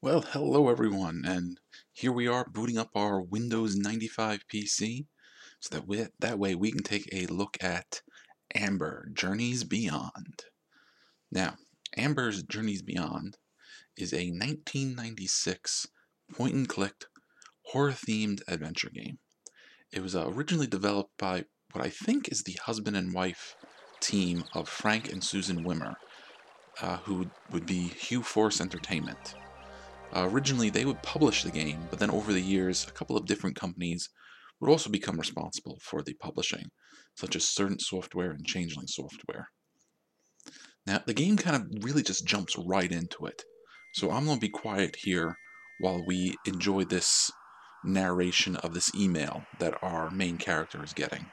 Well, hello everyone, and here we are booting up our Windows 95 PC, so that we, that way we can take a look at Amber Journeys Beyond. Now, Amber's Journeys Beyond is a 1996 point-and-click horror-themed adventure game. It was uh, originally developed by what I think is the husband and wife team of Frank and Susan Wimmer, uh, who would be Hue Forest Entertainment. Uh, originally, they would publish the game, but then over the years, a couple of different companies would also become responsible for the publishing, such as Cendant Software and Changeling Software. Now, the game kind of really just jumps right into it, so I'm going to be quiet here while we enjoy this narration of this email that our main character is getting.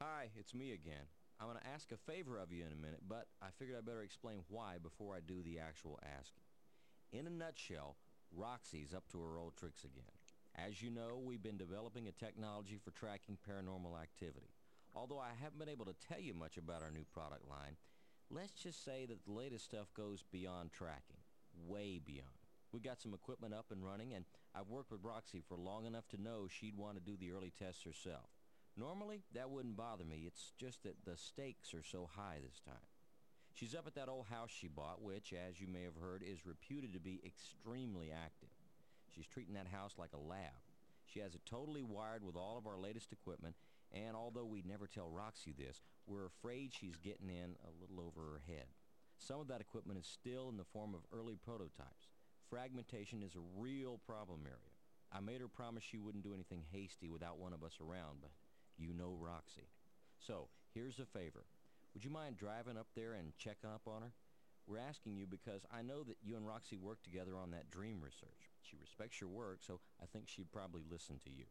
Hi, it's me again. I'm going to ask a favor of you in a minute, but I figured I better explain why before I do the actual asking. In a nutshell, Roxy's up to her old tricks again. As you know, we've been developing a technology for tracking paranormal activity. Although I haven't been able to tell you much about our new product line, let's just say that the latest stuff goes beyond tracking. Way beyond. We got some equipment up and running, and I've worked with Roxy for long enough to know she'd want to do the early tests herself. Normally, that wouldn't bother me. It's just that the stakes are so high this time. She's up at that old house she bought, which, as you may have heard, is reputed to be extremely active. She's treating that house like a lab. She has it totally wired with all of our latest equipment, and although we'd never tell Roxy this, we're afraid she's getting in a little over her head. Some of that equipment is still in the form of early prototypes. Fragmentation is a real problem area. I made her promise she wouldn't do anything hasty without one of us around, but you know Roxy. So, here's a favor. Would you mind driving up there and checking up on her? We're asking you because I know that you and Roxy worked together on that dream research. She respects your work, so I think she'd probably listen to you.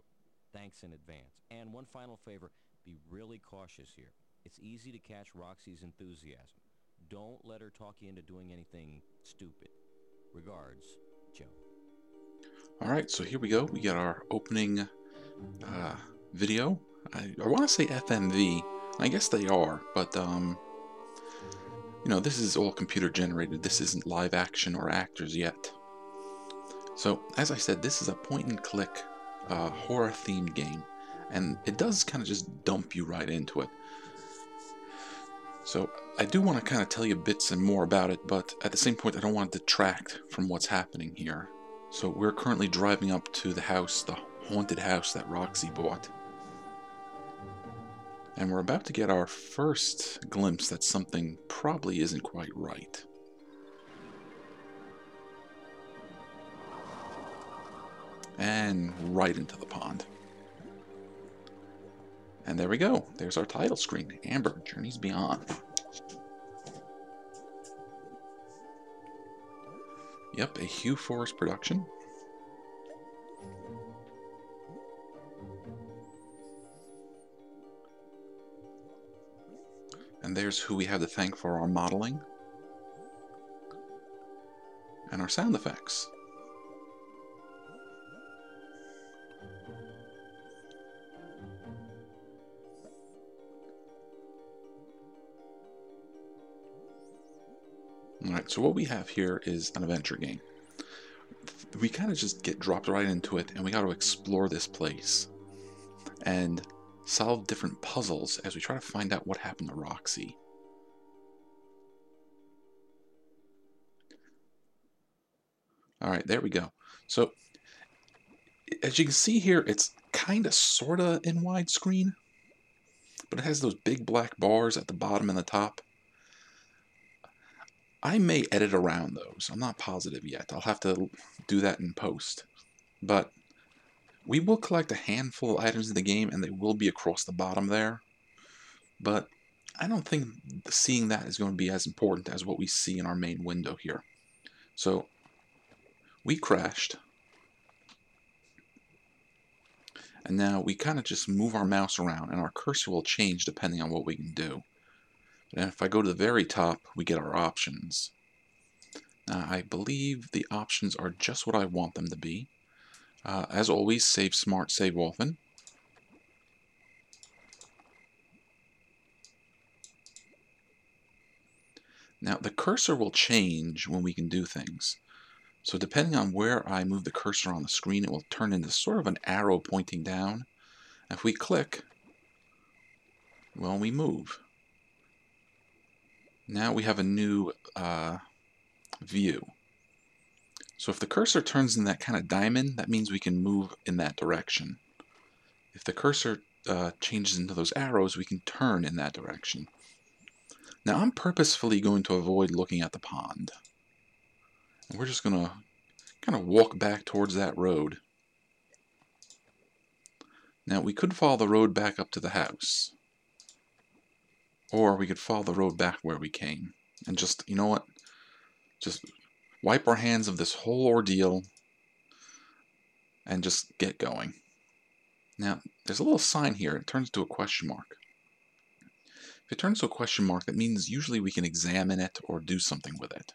Thanks in advance. And one final favor, be really cautious here. It's easy to catch Roxy's enthusiasm. Don't let her talk you into doing anything stupid. Regards, Joe. Alright, so here we go. We got our opening uh, video I, I want to say FMV. I guess they are, but um, you know, this is all computer generated. This isn't live action or actors yet. So, as I said, this is a point and click uh, horror themed game, and it does kind of just dump you right into it. So, I do want to kind of tell you bits and more about it, but at the same point, I don't want to detract from what's happening here. So, we're currently driving up to the house, the haunted house that Roxy bought. And we're about to get our first glimpse that something probably isn't quite right. And right into the pond. And there we go. There's our title screen. Amber, Journeys Beyond. Yep, a Hue Forest production. There's who we have to thank for our modeling and our sound effects. Alright, so what we have here is an adventure game. We kind of just get dropped right into it and we got to explore this place. And solve different puzzles as we try to find out what happened to Roxy. Alright, there we go. So, as you can see here, it's kind of sort of in widescreen, but it has those big black bars at the bottom and the top. I may edit around those. I'm not positive yet. I'll have to do that in post. But we will collect a handful of items in the game, and they will be across the bottom there. But I don't think seeing that is going to be as important as what we see in our main window here. So we crashed. And now we kind of just move our mouse around and our cursor will change depending on what we can do. And if I go to the very top, we get our options. Now, I believe the options are just what I want them to be. Uh, as always, save smart, save often. Now the cursor will change when we can do things. So depending on where I move the cursor on the screen, it will turn into sort of an arrow pointing down. If we click, well, we move. Now we have a new uh, view. So if the cursor turns in that kind of diamond, that means we can move in that direction. If the cursor uh, changes into those arrows, we can turn in that direction. Now I'm purposefully going to avoid looking at the pond. And we're just going to kind of walk back towards that road. Now we could follow the road back up to the house. Or we could follow the road back where we came. And just, you know what? Just wipe our hands of this whole ordeal and just get going. Now, there's a little sign here. It turns to a question mark. If it turns to a question mark, that means usually we can examine it or do something with it.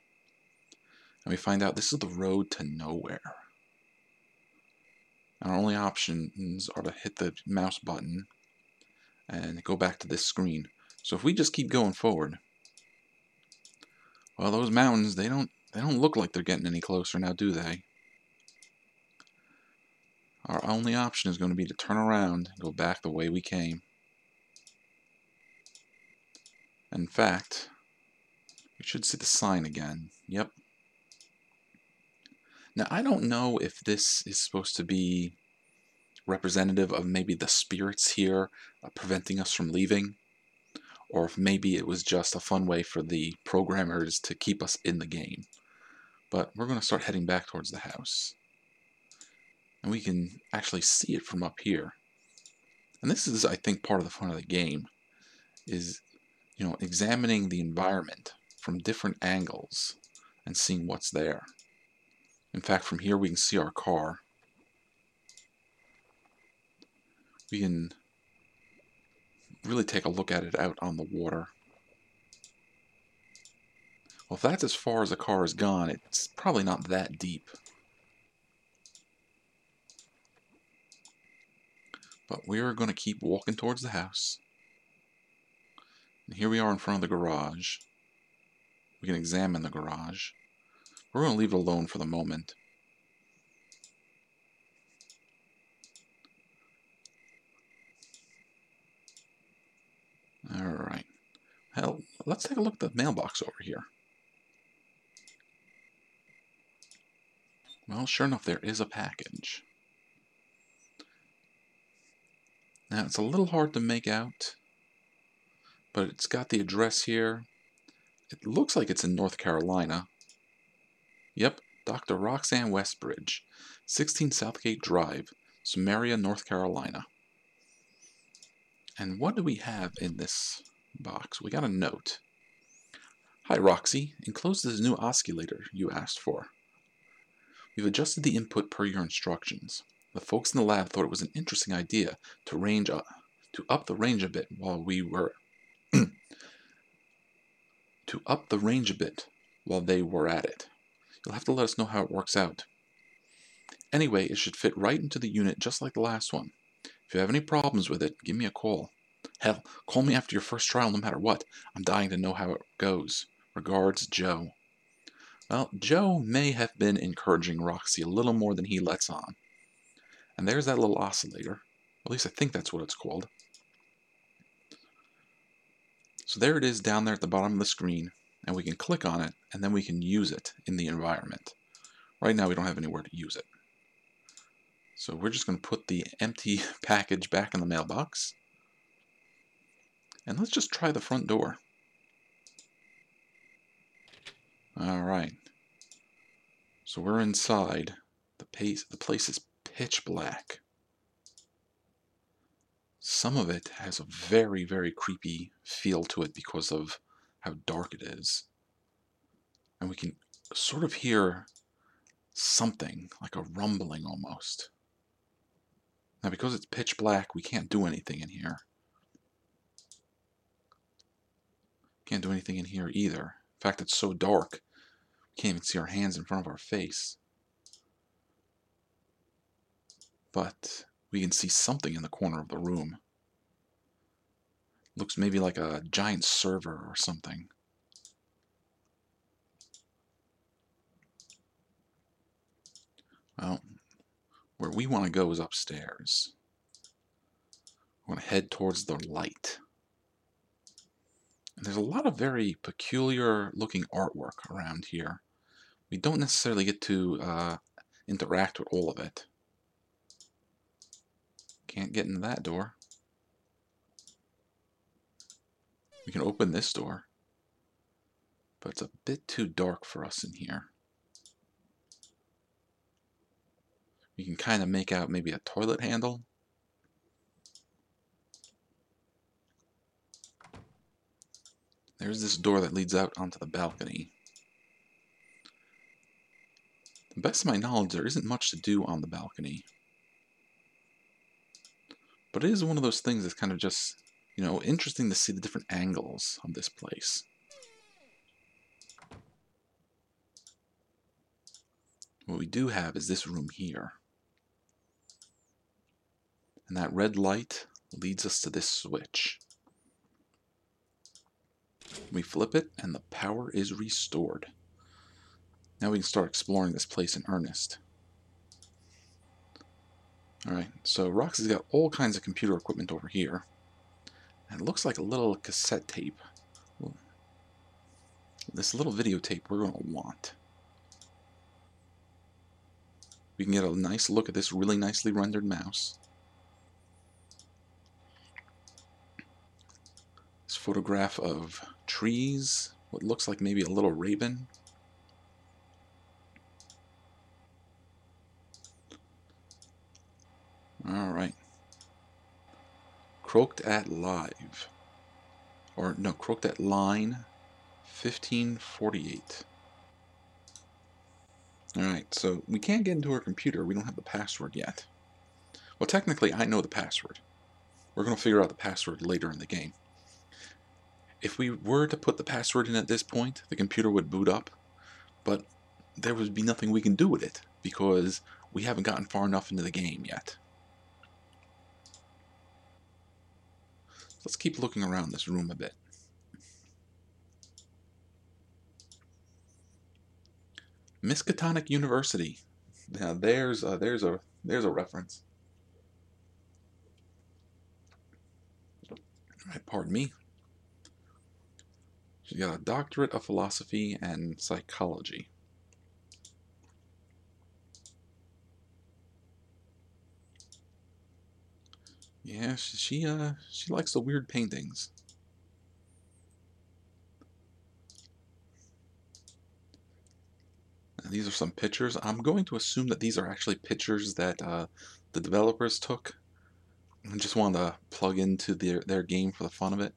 And we find out this is the road to nowhere. Our only options are to hit the mouse button and go back to this screen. So if we just keep going forward, well, those mountains, they don't they don't look like they're getting any closer now, do they? Our only option is going to be to turn around and go back the way we came. In fact, we should see the sign again. Yep. Now, I don't know if this is supposed to be representative of maybe the spirits here uh, preventing us from leaving, or if maybe it was just a fun way for the programmers to keep us in the game. But we're going to start heading back towards the house. And we can actually see it from up here. And this is, I think, part of the fun of the game, is, you know, examining the environment from different angles and seeing what's there. In fact, from here we can see our car. We can really take a look at it out on the water. Well, if that's as far as the car has gone, it's probably not that deep. But we're going to keep walking towards the house. And here we are in front of the garage. We can examine the garage. We're going to leave it alone for the moment. Alright. Well, let's take a look at the mailbox over here. Well, sure enough, there is a package. Now, it's a little hard to make out, but it's got the address here. It looks like it's in North Carolina. Yep, Dr. Roxanne Westbridge, 16 Southgate Drive, Samaria, North Carolina. And what do we have in this box? We got a note. Hi, Roxy. Enclosed is a new oscillator you asked for. We've adjusted the input per your instructions. The folks in the lab thought it was an interesting idea to range up, to up the range a bit while we were to up the range a bit while they were at it. You'll have to let us know how it works out. Anyway, it should fit right into the unit just like the last one. If you have any problems with it, give me a call. Hell, call me after your first trial no matter what. I'm dying to know how it goes. Regards, Joe. Well, Joe may have been encouraging Roxy a little more than he lets on. And there's that little oscillator. At least I think that's what it's called. So there it is down there at the bottom of the screen, and we can click on it, and then we can use it in the environment. Right now we don't have anywhere to use it. So we're just going to put the empty package back in the mailbox. And let's just try the front door. Alright. So we're inside. The, pace, the place is pitch black. Some of it has a very, very creepy feel to it because of how dark it is. And we can sort of hear something, like a rumbling almost. Now, because it's pitch black, we can't do anything in here. Can't do anything in here either. Fact, it's so dark, we can't even see our hands in front of our face. But we can see something in the corner of the room. Looks maybe like a giant server or something. Well, where we want to go is upstairs. We're going to head towards the light. There's a lot of very peculiar looking artwork around here. We don't necessarily get to uh, interact with all of it. Can't get into that door. We can open this door. But it's a bit too dark for us in here. We can kind of make out maybe a toilet handle. There's this door that leads out onto the balcony. To the best of my knowledge, there isn't much to do on the balcony. But it is one of those things that's kind of just, you know, interesting to see the different angles of this place. What we do have is this room here. And that red light leads us to this switch. We flip it and the power is restored. Now we can start exploring this place in earnest. Alright, so Roxy's got all kinds of computer equipment over here. And it looks like a little cassette tape. This little videotape we're going to want. We can get a nice look at this really nicely rendered mouse. Photograph of trees, what looks like maybe a little raven. Alright. Croaked at live. Or, no, croaked at line 1548. Alright, so we can't get into her computer. We don't have the password yet. Well, technically, I know the password. We're going to figure out the password later in the game. If we were to put the password in at this point, the computer would boot up, but there would be nothing we can do with it because we haven't gotten far enough into the game yet. Let's keep looking around this room a bit. Miskatonic University. Now there's a, there's a there's a reference. Pardon me. She's got a doctorate of philosophy and psychology. Yeah, she uh she likes the weird paintings. these are some pictures. I'm going to assume that these are actually pictures that uh, the developers took and just wanted to plug into their, their game for the fun of it.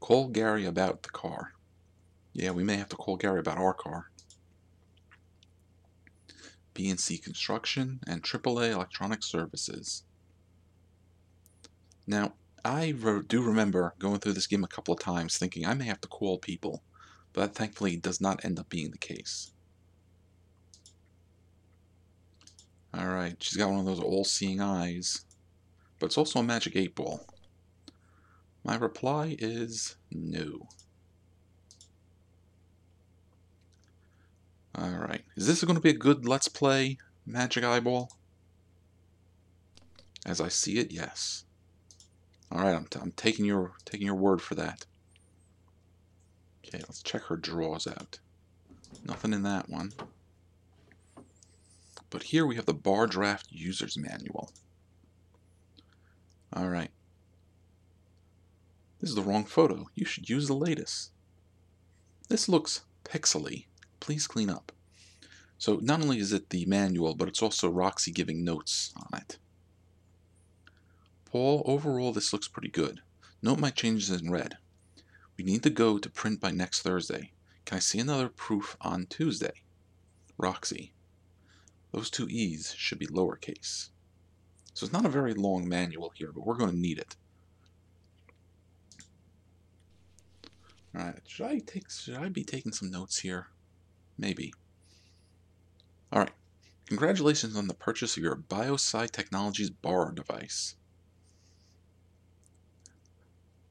Call Gary about the car. Yeah, we may have to call Gary about our car. BNC Construction and AAA Electronic Services. Now, I re do remember going through this game a couple of times thinking I may have to call people, but that thankfully does not end up being the case. Alright, she's got one of those all-seeing eyes. But it's also a magic 8 ball. My reply is no. Alright, is this going to be a good Let's Play Magic Eyeball? As I see it, yes. Alright, I'm, I'm taking your taking your word for that. Okay, let's check her draws out. Nothing in that one. But here we have the bar draft user's manual. All right. This is the wrong photo. You should use the latest. This looks pixely. Please clean up. So not only is it the manual, but it's also Roxy giving notes on it. Paul, overall this looks pretty good. Note my changes in red. We need to go to print by next Thursday. Can I see another proof on Tuesday? Roxy. Those two E's should be lowercase. So it's not a very long manual here, but we're going to need it. Alright, should I take should I be taking some notes here? Maybe. Alright. Congratulations on the purchase of your BioSci Technologies bar device.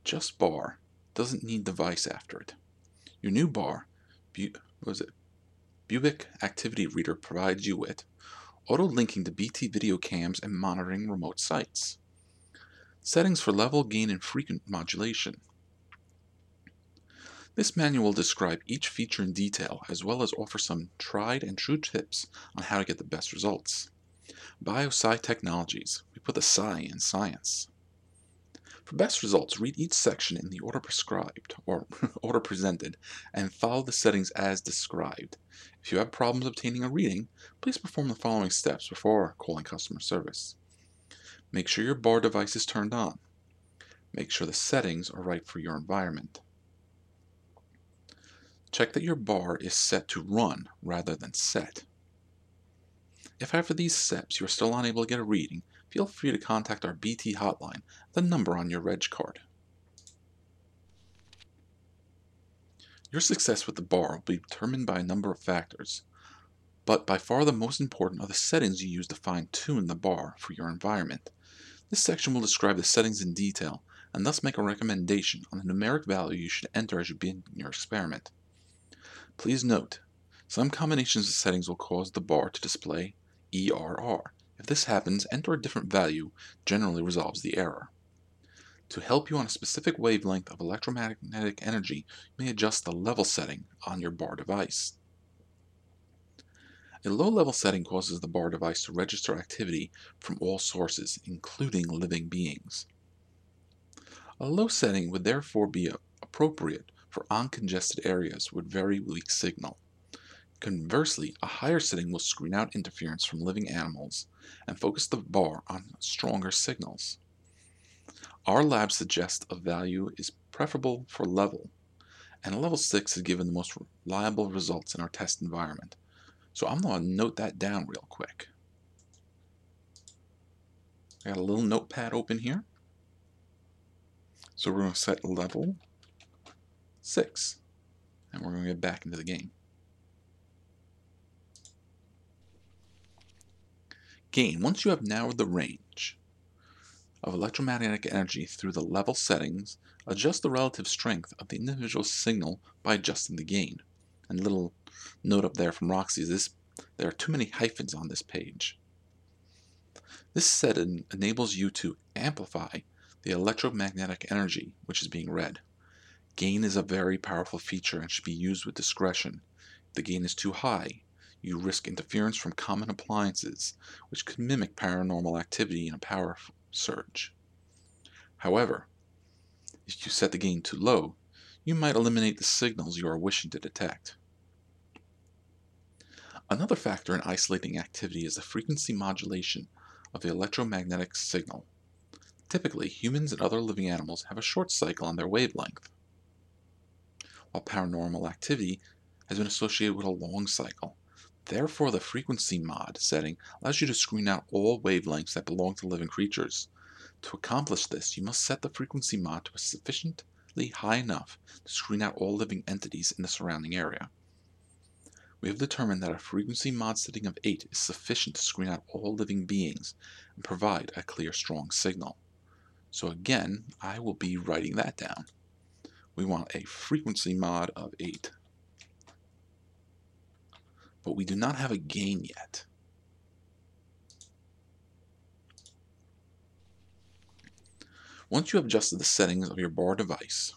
Just bar. Doesn't need device after it. Your new bar, what was it? Bubic Activity Reader provides you with auto-linking to BT video cams and monitoring remote sites, settings for level, gain, and frequency modulation. This manual will describe each feature in detail as well as offer some tried and true tips on how to get the best results. BioSci Technologies, we put the sci in science. For best results, read each section in the order prescribed or order presented and follow the settings as described. If you have problems obtaining a reading, please perform the following steps before calling customer service. Make sure your bar device is turned on. Make sure the settings are right for your environment. Check that your bar is set to run rather than set. If after these steps you are still unable to get a reading, feel free to contact our BT hotline, the number on your reg card. Your success with the bar will be determined by a number of factors, but by far the most important are the settings you use to fine-tune the bar for your environment. This section will describe the settings in detail, and thus make a recommendation on the numeric value you should enter as you begin your experiment. Please note, some combinations of settings will cause the bar to display ERR. If this happens, enter a different value generally resolves the error. To help you on a specific wavelength of electromagnetic energy, you may adjust the level setting on your bar device. A low level setting causes the bar device to register activity from all sources, including living beings. A low setting would therefore be appropriate for uncongested areas with very weak signal. Conversely, a higher setting will screen out interference from living animals and focus the bar on stronger signals. Our lab suggests a value is preferable for level, and level 6 has given the most reliable results in our test environment. So I'm going to note that down real quick. I got a little notepad open here. So we're going to set level 6. And we're going to get back into the game. Gain. Once you have narrowed the range of electromagnetic energy through the level settings, adjust the relative strength of the individual signal by adjusting the gain. And little note up there from Roxy is this there are too many hyphens on this page. This setting enables you to amplify the electromagnetic energy which is being read. Gain is a very powerful feature and should be used with discretion. If the gain is too high, you risk interference from common appliances, which could mimic paranormal activity in a power surge. However, if you set the gain too low, you might eliminate the signals you are wishing to detect. Another factor in isolating activity is the frequency modulation of the electromagnetic signal. Typically, humans and other living animals have a short cycle on their wavelength while paranormal activity has been associated with a long cycle. Therefore, the frequency mod setting allows you to screen out all wavelengths that belong to living creatures. To accomplish this, you must set the frequency mod to a sufficiently high enough to screen out all living entities in the surrounding area. We have determined that a frequency mod setting of 8 is sufficient to screen out all living beings and provide a clear, strong signal. So again, I will be writing that down we want a frequency mod of 8. But we do not have a gain yet. Once you have adjusted the settings of your bar device,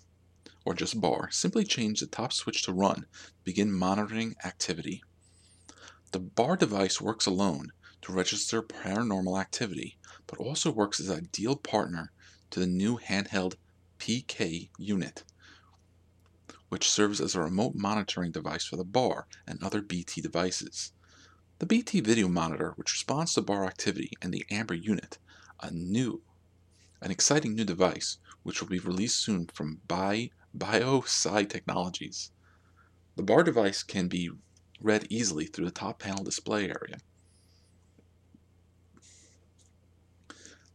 or just bar, simply change the top switch to run to begin monitoring activity. The bar device works alone to register paranormal activity, but also works as an ideal partner to the new handheld PK unit which serves as a remote monitoring device for the bar and other BT devices. The BT video monitor, which responds to bar activity, and the Amber unit, a new, an exciting new device, which will be released soon from Bi BioSci Technologies. The bar device can be read easily through the top panel display area.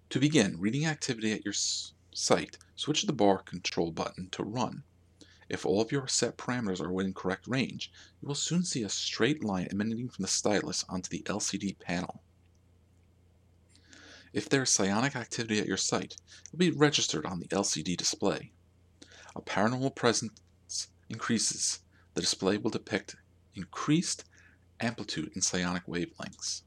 To begin reading activity at your site, switch the bar control button to Run. If all of your set parameters are within correct range, you will soon see a straight line emanating from the stylus onto the LCD panel. If there is psionic activity at your site, it will be registered on the LCD display. A paranormal presence increases. The display will depict increased amplitude, in psionic wavelengths.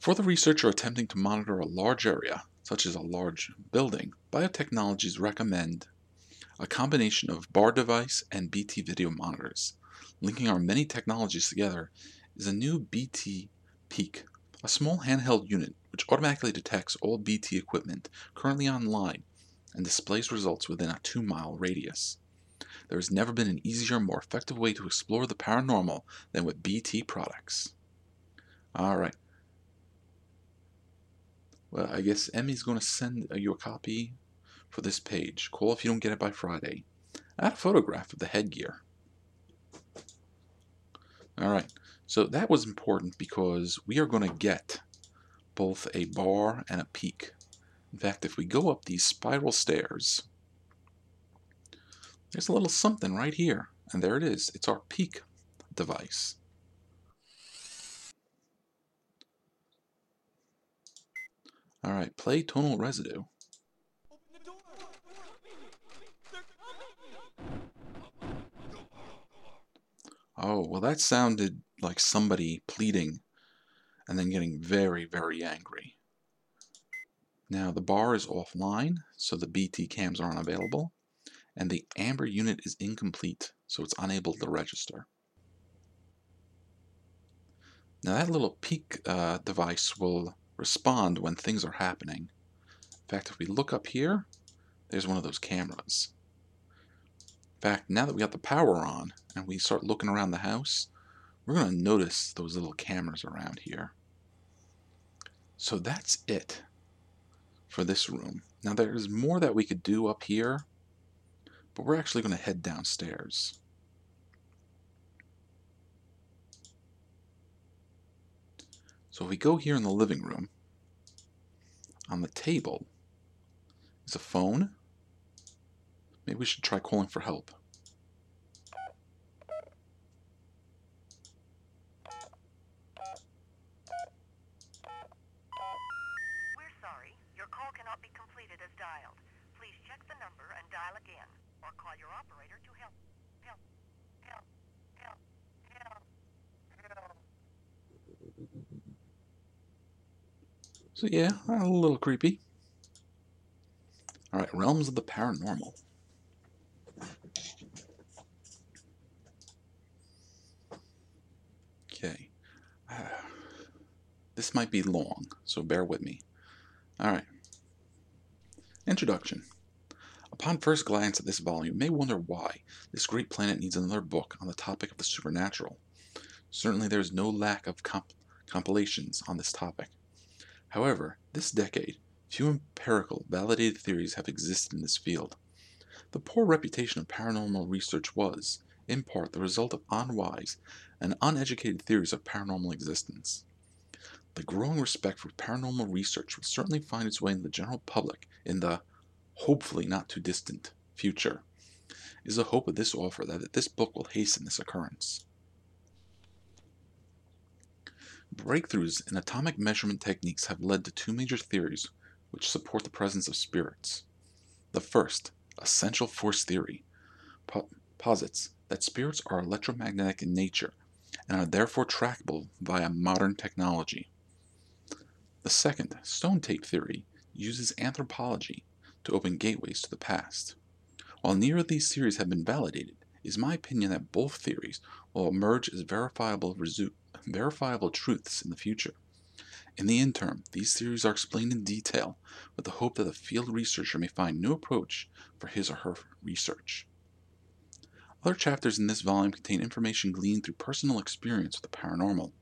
For the researcher attempting to monitor a large area, such as a large building, biotechnologies recommend a combination of bar device and BT video monitors. Linking our many technologies together is a new BT Peak, a small handheld unit which automatically detects all BT equipment currently online and displays results within a 2 mile radius. There has never been an easier, more effective way to explore the paranormal than with BT products. Alright, well, I guess Emmy's going to send uh, you a copy for this page. Call if you don't get it by Friday. Add a photograph of the headgear. Alright, so that was important because we are going to get both a bar and a peak. In fact, if we go up these spiral stairs, there's a little something right here. And there it is. It's our peak device. Alright, play tonal residue. Oh, well that sounded like somebody pleading and then getting very, very angry. Now the bar is offline, so the BT cams are unavailable, and the amber unit is incomplete, so it's unable to register. Now that little peak uh, device will respond when things are happening. In fact, if we look up here, there's one of those cameras. In fact, now that we got the power on and we start looking around the house, we're going to notice those little cameras around here. So that's it for this room. Now there's more that we could do up here, but we're actually going to head downstairs. So if we go here in the living room, on the table is a phone. Maybe we should try calling for help. We're sorry. Your call cannot be completed as dialed. Please check the number and dial again, or call your operator to help. Help. Help. Help. So yeah, a little creepy. Alright, Realms of the Paranormal. Okay. This might be long, so bear with me. Alright. Introduction. Upon first glance at this volume, you may wonder why this great planet needs another book on the topic of the supernatural. Certainly there is no lack of comp compilations on this topic. However, this decade, few empirical, validated theories have existed in this field. The poor reputation of paranormal research was, in part, the result of unwise and uneducated theories of paranormal existence. The growing respect for paranormal research will certainly find its way in the general public in the, hopefully not too distant, future. It is the hope of this author that this book will hasten this occurrence. Breakthroughs in atomic measurement techniques have led to two major theories which support the presence of spirits. The first, essential force theory, po posits that spirits are electromagnetic in nature and are therefore trackable via modern technology. The second, stone tape theory, uses anthropology to open gateways to the past. While neither of these theories have been validated, it is my opinion that both theories will emerge as verifiable results verifiable truths in the future. In the interim, these theories are explained in detail with the hope that the field researcher may find new approach for his or her research. Other chapters in this volume contain information gleaned through personal experience with the paranormal.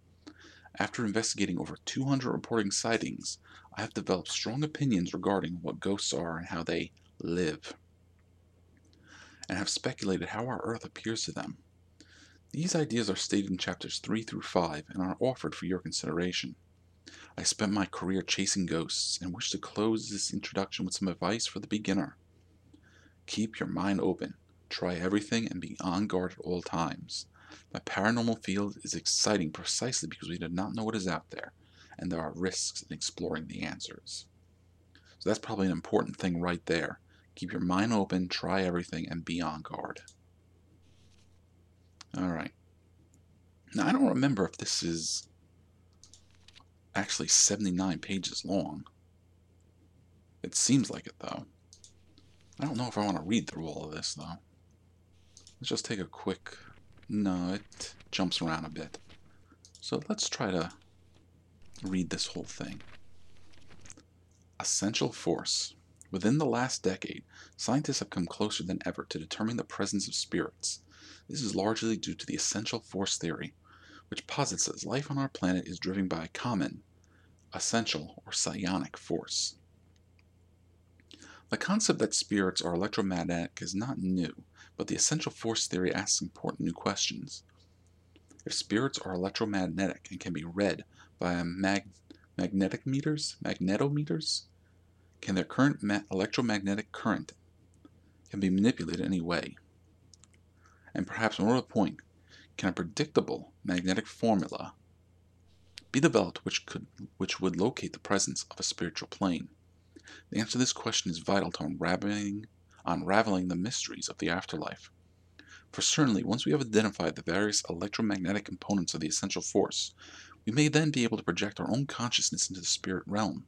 After investigating over 200 reporting sightings, I have developed strong opinions regarding what ghosts are and how they live, and have speculated how our Earth appears to them. These ideas are stated in chapters 3 through 5 and are offered for your consideration. I spent my career chasing ghosts and wish to close this introduction with some advice for the beginner. Keep your mind open, try everything, and be on guard at all times. The paranormal field is exciting precisely because we do not know what is out there, and there are risks in exploring the answers. So that's probably an important thing right there. Keep your mind open, try everything, and be on guard. Alright. Now, I don't remember if this is actually 79 pages long. It seems like it, though. I don't know if I want to read through all of this, though. Let's just take a quick... No, it jumps around a bit. So let's try to read this whole thing. Essential force. Within the last decade, scientists have come closer than ever to determining the presence of spirits. This is largely due to the essential force theory, which posits that life on our planet is driven by a common, essential, or psionic force. The concept that spirits are electromagnetic is not new, but the essential force theory asks important new questions. If spirits are electromagnetic and can be read by mag magnetic meters, magnetometers, can their current electromagnetic current can be manipulated any way? And perhaps more to the point, can a predictable magnetic formula be developed which could which would locate the presence of a spiritual plane? The answer to this question is vital to unraveling, unraveling the mysteries of the afterlife. For certainly, once we have identified the various electromagnetic components of the essential force, we may then be able to project our own consciousness into the spirit realm.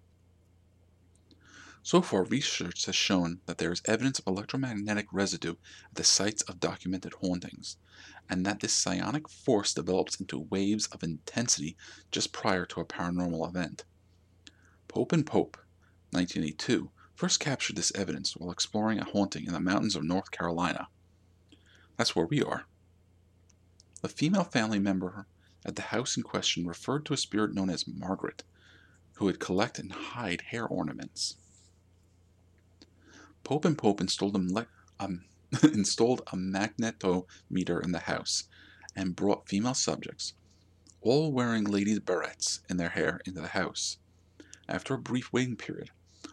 So far, research has shown that there is evidence of electromagnetic residue at the sites of documented hauntings, and that this psionic force develops into waves of intensity just prior to a paranormal event. Pope and Pope, 1982, first captured this evidence while exploring a haunting in the mountains of North Carolina. That's where we are. The female family member at the house in question referred to a spirit known as Margaret, who would collect and hide hair ornaments. Pope and Pope installed a, um, installed a magnetometer in the house and brought female subjects, all wearing ladies' barrettes in their hair, into the house. After a brief waiting period,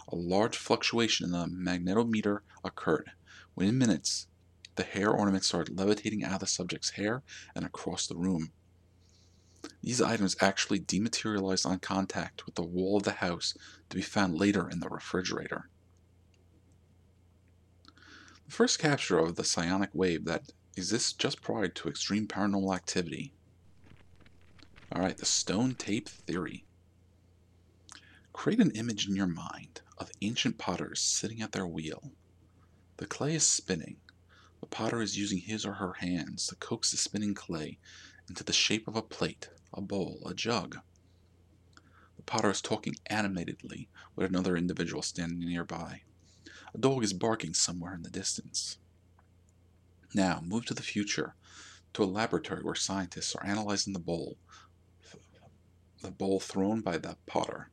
a large fluctuation in the magnetometer occurred. Within minutes, the hair ornaments started levitating out of the subject's hair and across the room. These items actually dematerialized on contact with the wall of the house to be found later in the refrigerator. The first capture of the psionic wave that exists just prior to extreme paranormal activity. Alright, the stone tape theory. Create an image in your mind of ancient potters sitting at their wheel. The clay is spinning. The potter is using his or her hands to coax the spinning clay into the shape of a plate, a bowl, a jug. The potter is talking animatedly with another individual standing nearby. A dog is barking somewhere in the distance. Now, move to the future, to a laboratory where scientists are analyzing the bowl, the bowl thrown by the potter.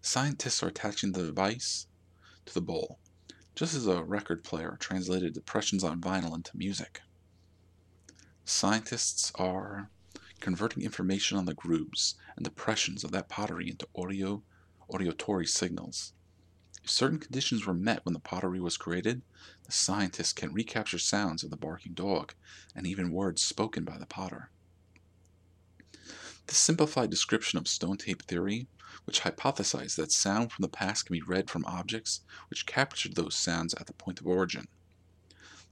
Scientists are attaching the device to the bowl, just as a record player translated impressions on vinyl into music. Scientists are converting information on the grooves and depressions of that pottery into audio auditory signals. If certain conditions were met when the pottery was created, the scientists can recapture sounds of the barking dog and even words spoken by the potter. This simplified description of stone tape theory, which hypothesized that sound from the past can be read from objects which captured those sounds at the point of origin.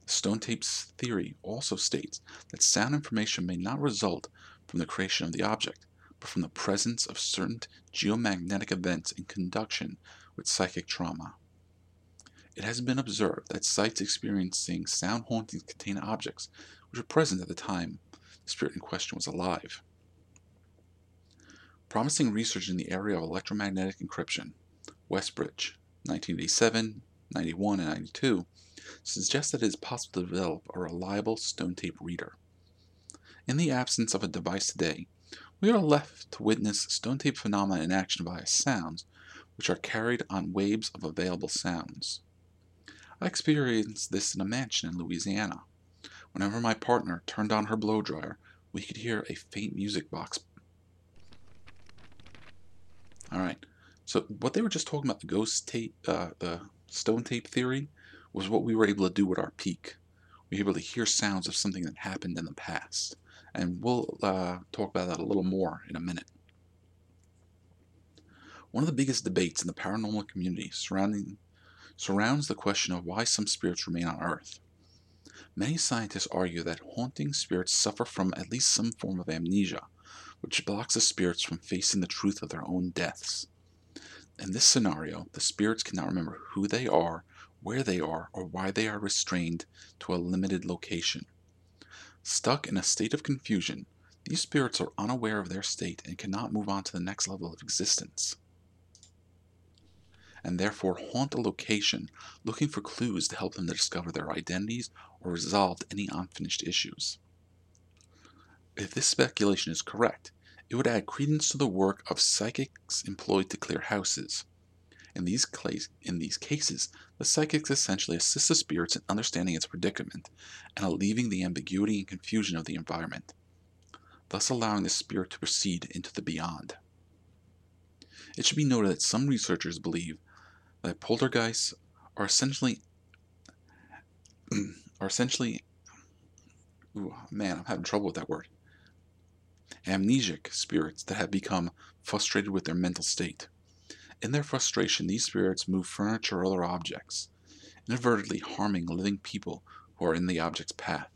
The stone tape's theory also states that sound information may not result from the creation of the object, but from the presence of certain geomagnetic events in conduction with psychic trauma. It has been observed that sites experiencing sound hauntings contain objects which were present at the time the spirit in question was alive. Promising research in the area of electromagnetic encryption, Westbridge, 1987, 91, and 92, suggests that it is possible to develop a reliable stone tape reader. In the absence of a device today, we are left to witness stone tape phenomena in action via sounds which are carried on waves of available sounds. I experienced this in a mansion in Louisiana. Whenever my partner turned on her blow dryer, we could hear a faint music box. All right. So what they were just talking about the ghost tape, uh, the stone tape theory, was what we were able to do with our peak. We were able to hear sounds of something that happened in the past, and we'll uh, talk about that a little more in a minute. One of the biggest debates in the paranormal community surrounding surrounds the question of why some spirits remain on Earth. Many scientists argue that haunting spirits suffer from at least some form of amnesia, which blocks the spirits from facing the truth of their own deaths. In this scenario, the spirits cannot remember who they are, where they are, or why they are restrained to a limited location. Stuck in a state of confusion, these spirits are unaware of their state and cannot move on to the next level of existence, and therefore haunt a location looking for clues to help them to discover their identities or resolve any unfinished issues. If this speculation is correct, it would add credence to the work of psychics employed to clear houses. In these, in these cases, the psychics essentially assist the spirits in understanding its predicament and alleviating the ambiguity and confusion of the environment, thus allowing the spirit to proceed into the beyond. It should be noted that some researchers believe that poltergeists are essentially are essentially ooh, man, I'm having trouble with that word amnesic spirits that have become frustrated with their mental state. In their frustration, these spirits move furniture or other objects, inadvertently harming living people who are in the object's path.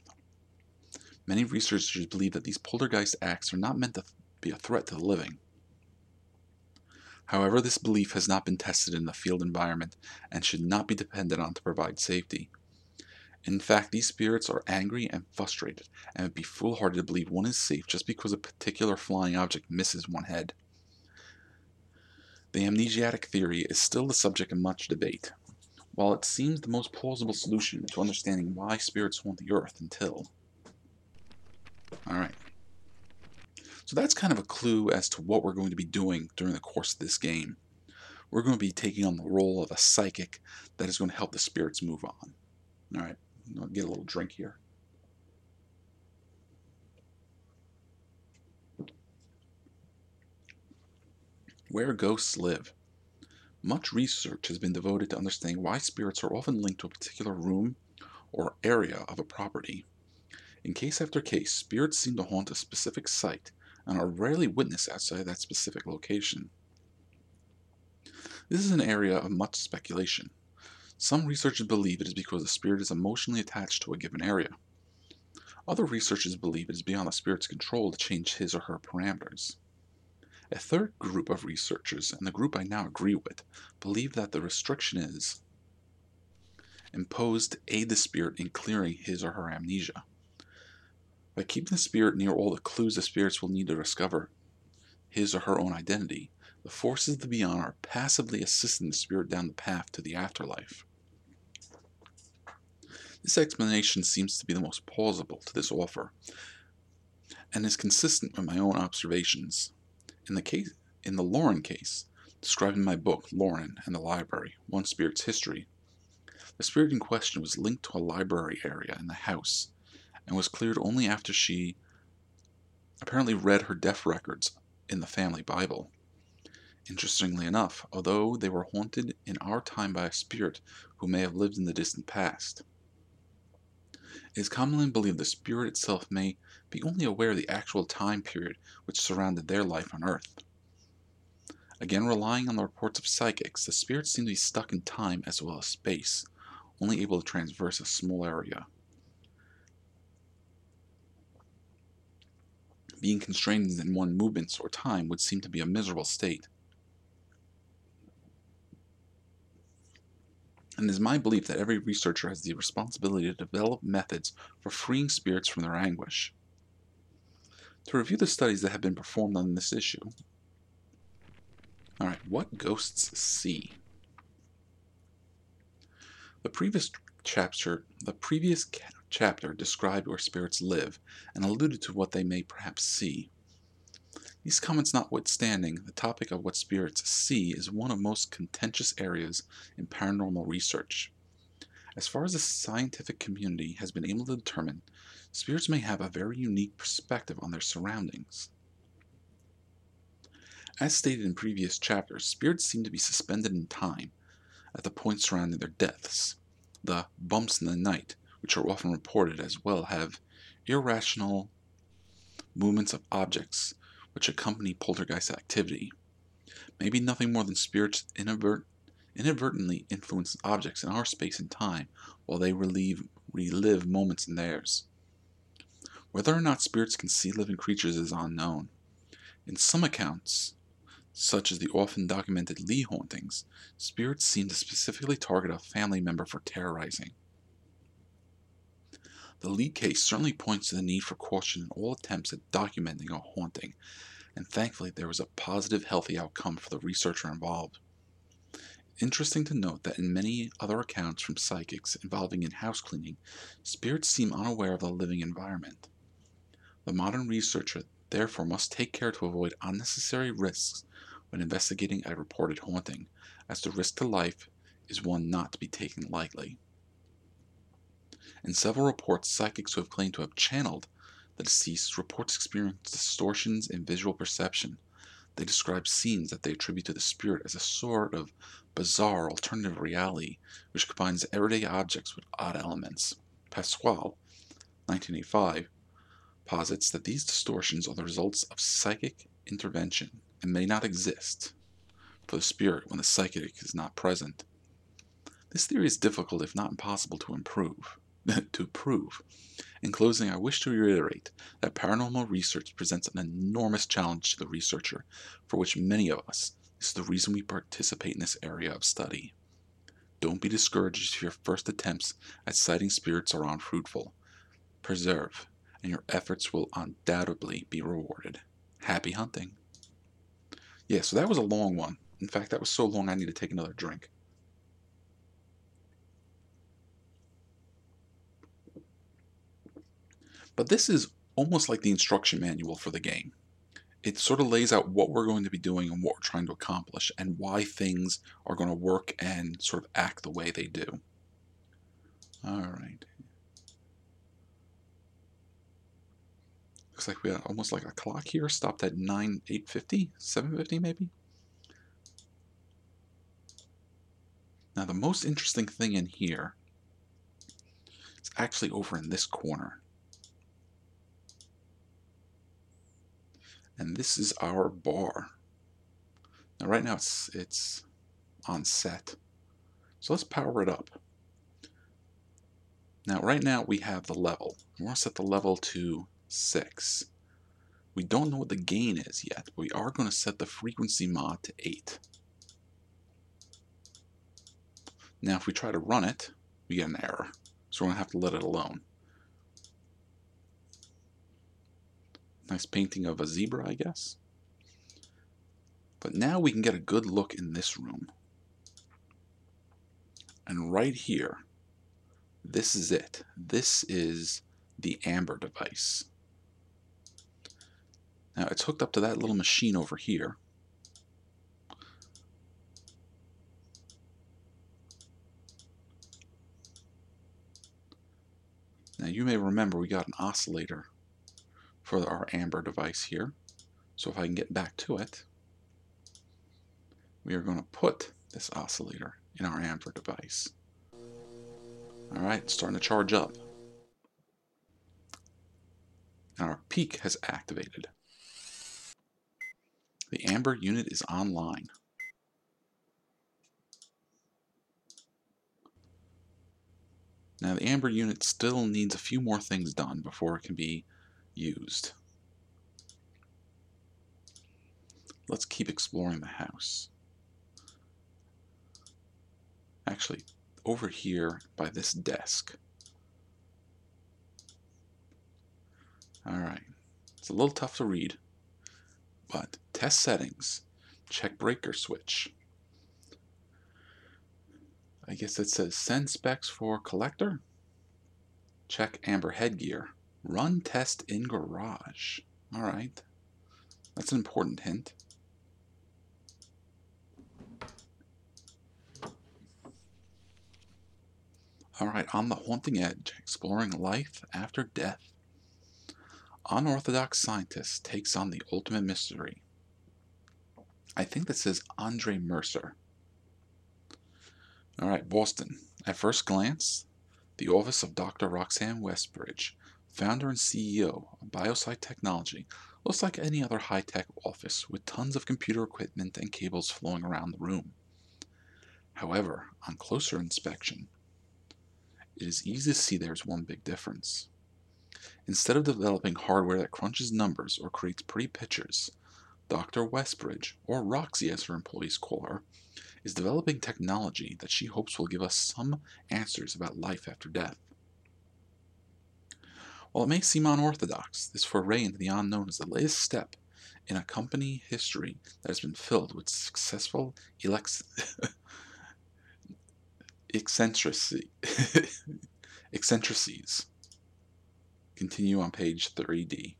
Many researchers believe that these poltergeist acts are not meant to be a threat to the living. However, this belief has not been tested in the field environment and should not be depended on to provide safety. In fact, these spirits are angry and frustrated, and it would be foolhardy to believe one is safe just because a particular flying object misses one head. The amnesiac theory is still the subject of much debate, while it seems the most plausible solution to understanding why spirits haunt the earth until. Alright. So that's kind of a clue as to what we're going to be doing during the course of this game. We're going to be taking on the role of a psychic that is going to help the spirits move on. Alright. I'll get a little drink here. Where ghosts live. Much research has been devoted to understanding why spirits are often linked to a particular room or area of a property. In case after case, spirits seem to haunt a specific site and are rarely witnessed outside that specific location. This is an area of much speculation. Some researchers believe it is because the spirit is emotionally attached to a given area. Other researchers believe it is beyond the spirit's control to change his or her parameters. A third group of researchers, and the group I now agree with, believe that the restriction is imposed to aid the spirit in clearing his or her amnesia. By keeping the spirit near all the clues the spirits will need to discover his or her own identity, the forces of the beyond are passively assisting the spirit down the path to the afterlife. This explanation seems to be the most plausible to this offer, and is consistent with my own observations. In the case, in the Lauren case, described in my book Lauren and the Library: One Spirit's History, the spirit in question was linked to a library area in the house, and was cleared only after she apparently read her death records in the family Bible. Interestingly enough, although they were haunted in our time by a spirit who may have lived in the distant past, it is commonly believed the spirit itself may be only aware of the actual time period which surrounded their life on earth. Again, relying on the reports of psychics, the spirits seem to be stuck in time as well as space, only able to traverse a small area. Being constrained in one movement or time would seem to be a miserable state. and it is my belief that every researcher has the responsibility to develop methods for freeing spirits from their anguish. To review the studies that have been performed on this issue. Alright, what ghosts see? The previous chapter, the previous chapter described where spirits live and alluded to what they may perhaps see. These comments notwithstanding, the topic of what spirits see is one of most contentious areas in paranormal research. As far as the scientific community has been able to determine, spirits may have a very unique perspective on their surroundings. As stated in previous chapters, spirits seem to be suspended in time at the point surrounding their deaths. The bumps in the night, which are often reported as well, have irrational movements of objects which accompany poltergeist activity Maybe nothing more than spirits inadvert- inadvertently influence objects in our space and time while they relieve relive moments in theirs. Whether or not spirits can see living creatures is unknown. In some accounts, such as the often documented Lee hauntings, spirits seem to specifically target a family member for terrorizing. The Lee case certainly points to the need for caution in all attempts at documenting a haunting, and thankfully there was a positive, healthy outcome for the researcher involved. Interesting to note that in many other accounts from psychics involving in house cleaning, spirits seem unaware of the living environment. The modern researcher therefore must take care to avoid unnecessary risks when investigating a reported haunting, as the risk to life is one not to be taken lightly. In several reports, psychics who have claimed to have channeled the deceased report experiencing distortions in visual perception. They describe scenes that they attribute to the spirit as a sort of bizarre alternative reality which combines everyday objects with odd elements. Pasquale, 1985, posits that these distortions are the results of psychic intervention and may not exist for the spirit when the psychic is not present. This theory is difficult, if not impossible, to improve. to prove. In closing, I wish to reiterate that paranormal research presents an enormous challenge to the researcher, for which many of us, is the reason we participate in this area of study. Don't be discouraged if your first attempts at sighting spirits are unfruitful. Preserve, and your efforts will undoubtedly be rewarded. Happy hunting. Yeah, so that was a long one. In fact, that was so long I need to take another drink. But this is almost like the instruction manual for the game. It sort of lays out what we're going to be doing and what we're trying to accomplish and why things are going to work and sort of act the way they do. All right. Looks like we got almost like a clock here, stopped at 9, 8.50, 7.50 maybe? Now the most interesting thing in here is actually over in this corner. And this is our bar. Now right now it's, it's on set. So let's power it up. Now right now we have the level. We want to set the level to 6. We don't know what the gain is yet, but we are going to set the frequency mod to 8. Now if we try to run it, we get an error. So we're going to have to let it alone. Nice painting of a zebra, I guess. But now we can get a good look in this room. And right here, this is it. This is the Amber device. Now it's hooked up to that little machine over here. Now you may remember we got an oscillator for our Amber device here. So if I can get back to it, we are going to put this oscillator in our Amber device. Alright, starting to charge up. And our peak has activated. The Amber unit is online. Now the Amber unit still needs a few more things done before it can be used. Let's keep exploring the house. Actually, over here by this desk. Alright, it's a little tough to read, but test settings, check breaker switch. I guess it says send specs for collector. Check amber headgear. Run test in garage. All right. That's an important hint. All right, on the haunting edge, exploring life after death. Unorthodox scientist takes on the ultimate mystery. I think this is Andre Mercer. All right, Boston. At first glance, the office of Dr. Roxanne Westbridge founder and CEO of Biosite Technology, looks like any other high tech office with tons of computer equipment and cables flowing around the room. However, on closer inspection, it is easy to see there's one big difference. Instead of developing hardware that crunches numbers or creates pretty pictures, Dr. Westbridge, or Roxy as her employees call her, is developing technology that she hopes will give us some answers about life after death. While it may seem unorthodox, this foray into the unknown is the latest step in a company history that has been filled with successful elex- eccentricity, eccentricities. Continue on page 3D.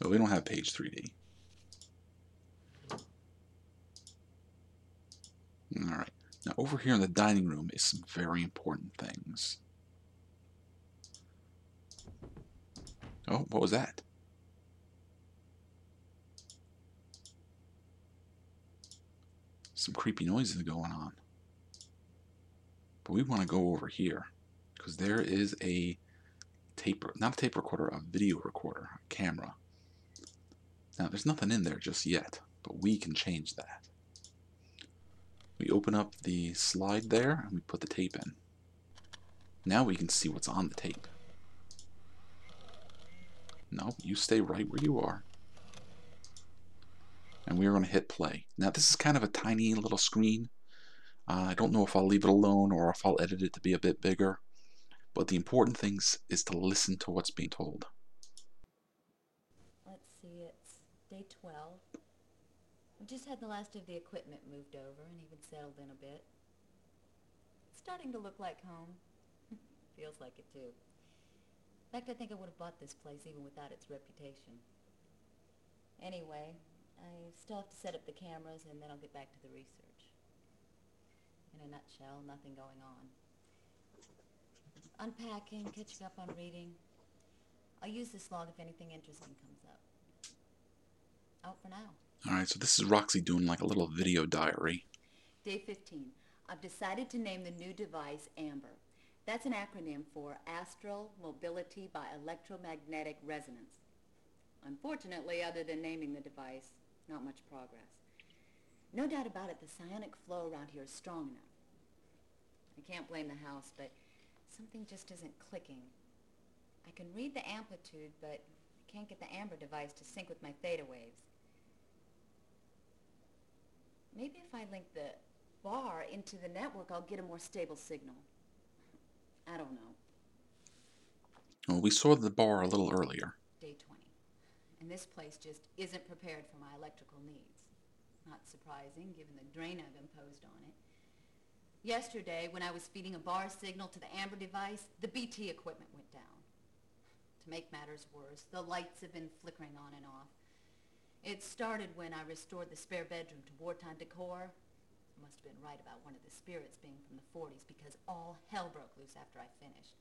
Well, we don't have page 3D. All right. Now over here in the dining room is some very important things. Oh, what was that? Some creepy noises going on. But we want to go over here because there is a tape, not a tape recorder, a video recorder, a camera. Now, there's nothing in there just yet, but we can change that. We open up the slide there and we put the tape in. Now we can see what's on the tape. No, you stay right where you are. And we're going to hit play. Now this is kind of a tiny little screen. Uh, I don't know if I'll leave it alone or if I'll edit it to be a bit bigger. But the important thing is to listen to what's being told. Let's see, it's day 12. We've just had the last of the equipment moved over and even settled in a bit. It's starting to look like home. Feels like it too. In fact, I think I would have bought this place even without its reputation. Anyway, I still have to set up the cameras and then I'll get back to the research. In a nutshell, nothing going on. Unpacking, catching up on reading. I'll use this log if anything interesting comes up. Out for now. Alright, so this is Roxy doing like a little video diary. Day 15. I've decided to name the new device AMBER. That's an acronym for Astral Mobility by Electromagnetic Resonance. Unfortunately, other than naming the device, not much progress. No doubt about it, the psionic flow around here is strong enough. I can't blame the house, but something just isn't clicking. I can read the amplitude, but I can't get the AMBER device to sync with my theta waves. Maybe if I link the bar into the network, I'll get a more stable signal. I don't know. Well, we saw the bar a little earlier. Day 20. And this place just isn't prepared for my electrical needs. Not surprising, given the drain I've imposed on it. Yesterday, when I was feeding a bar signal to the AMBER device, the BT equipment went down. To make matters worse, the lights have been flickering on and off. It started when I restored the spare bedroom to wartime decor. Must have been right about one of the spirits being from the 40s because all hell broke loose after I finished.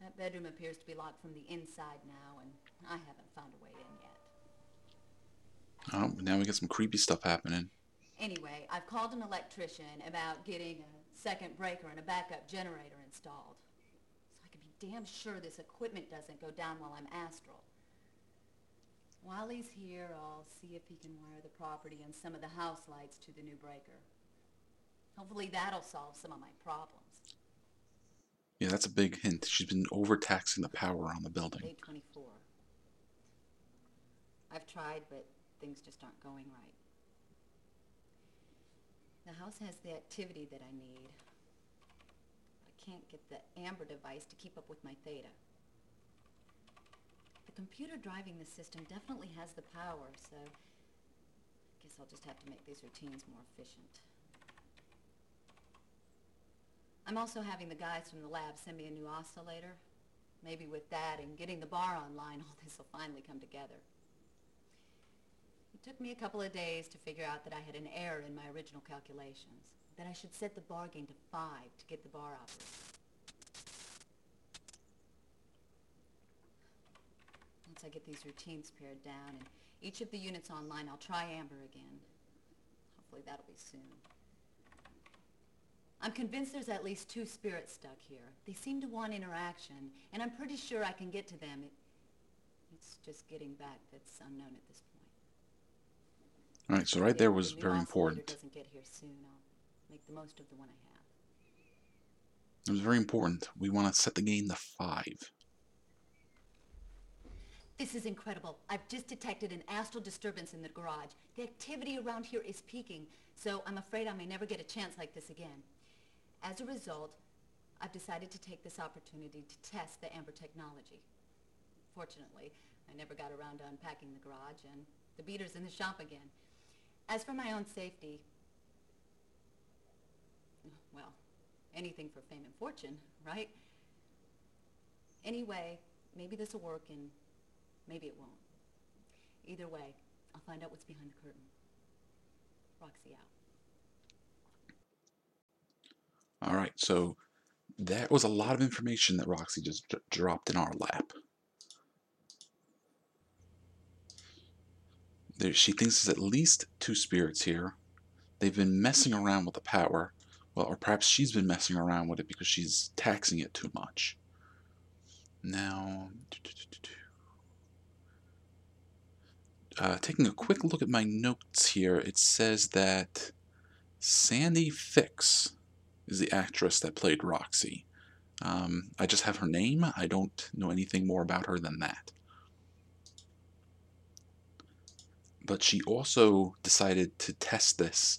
That bedroom appears to be locked from the inside now, and I haven't found a way in yet. Oh, now we got some creepy stuff happening. Anyway, I've called an electrician about getting a second breaker and a backup generator installed. So I can be damn sure this equipment doesn't go down while I'm astral. While he's here, I'll see if he can wire the property and some of the house lights to the new breaker. Hopefully that'll solve some of my problems. Yeah, that's a big hint. She's been overtaxing the power on the building. Day 24. I've tried, but things just aren't going right. The house has the activity that I need. But I can't get the AMBER device to keep up with my theta. The computer driving the system definitely has the power, so I guess I'll just have to make these routines more efficient. I'm also having the guys from the lab send me a new oscillator. Maybe with that and getting the bar online, all this will finally come together. It took me a couple of days to figure out that I had an error in my original calculations, that I should set the bar gain to 5 to get the bar operating. I get these routines pared down and each of the units online, I'll try Amber again. Hopefully that'll be soon. I'm convinced there's at least two spirits stuck here. They seem to want interaction, and I'm pretty sure I can get to them. It, it's just getting back that's unknown at this point. All right, so right there was the very important. doesn't get here soon, I'll make the most of the one I have. It was very important. We want to set the game to five. This is incredible. I've just detected an astral disturbance in the garage. The activity around here is peaking, so I'm afraid I may never get a chance like this again. As a result, I've decided to take this opportunity to test the Amber technology. Fortunately, I never got around to unpacking the garage, and the beater's in the shop again. As for my own safety, well, anything for fame and fortune, right? Anyway, maybe this will work and maybe it won't. Either way, I'll find out what's behind the curtain. Roxy out. All right, so that was a lot of information that Roxy just dropped in our lap. There, she thinks there's at least two spirits here. They've been messing around with the power. Well, or perhaps she's been messing around with it because she's taxing it too much. Now, uh, taking a quick look at my notes here, it says that Sandy Fix is the actress that played Roxy. Um, I just have her name. I don't know anything more about her than that. But she also decided to test this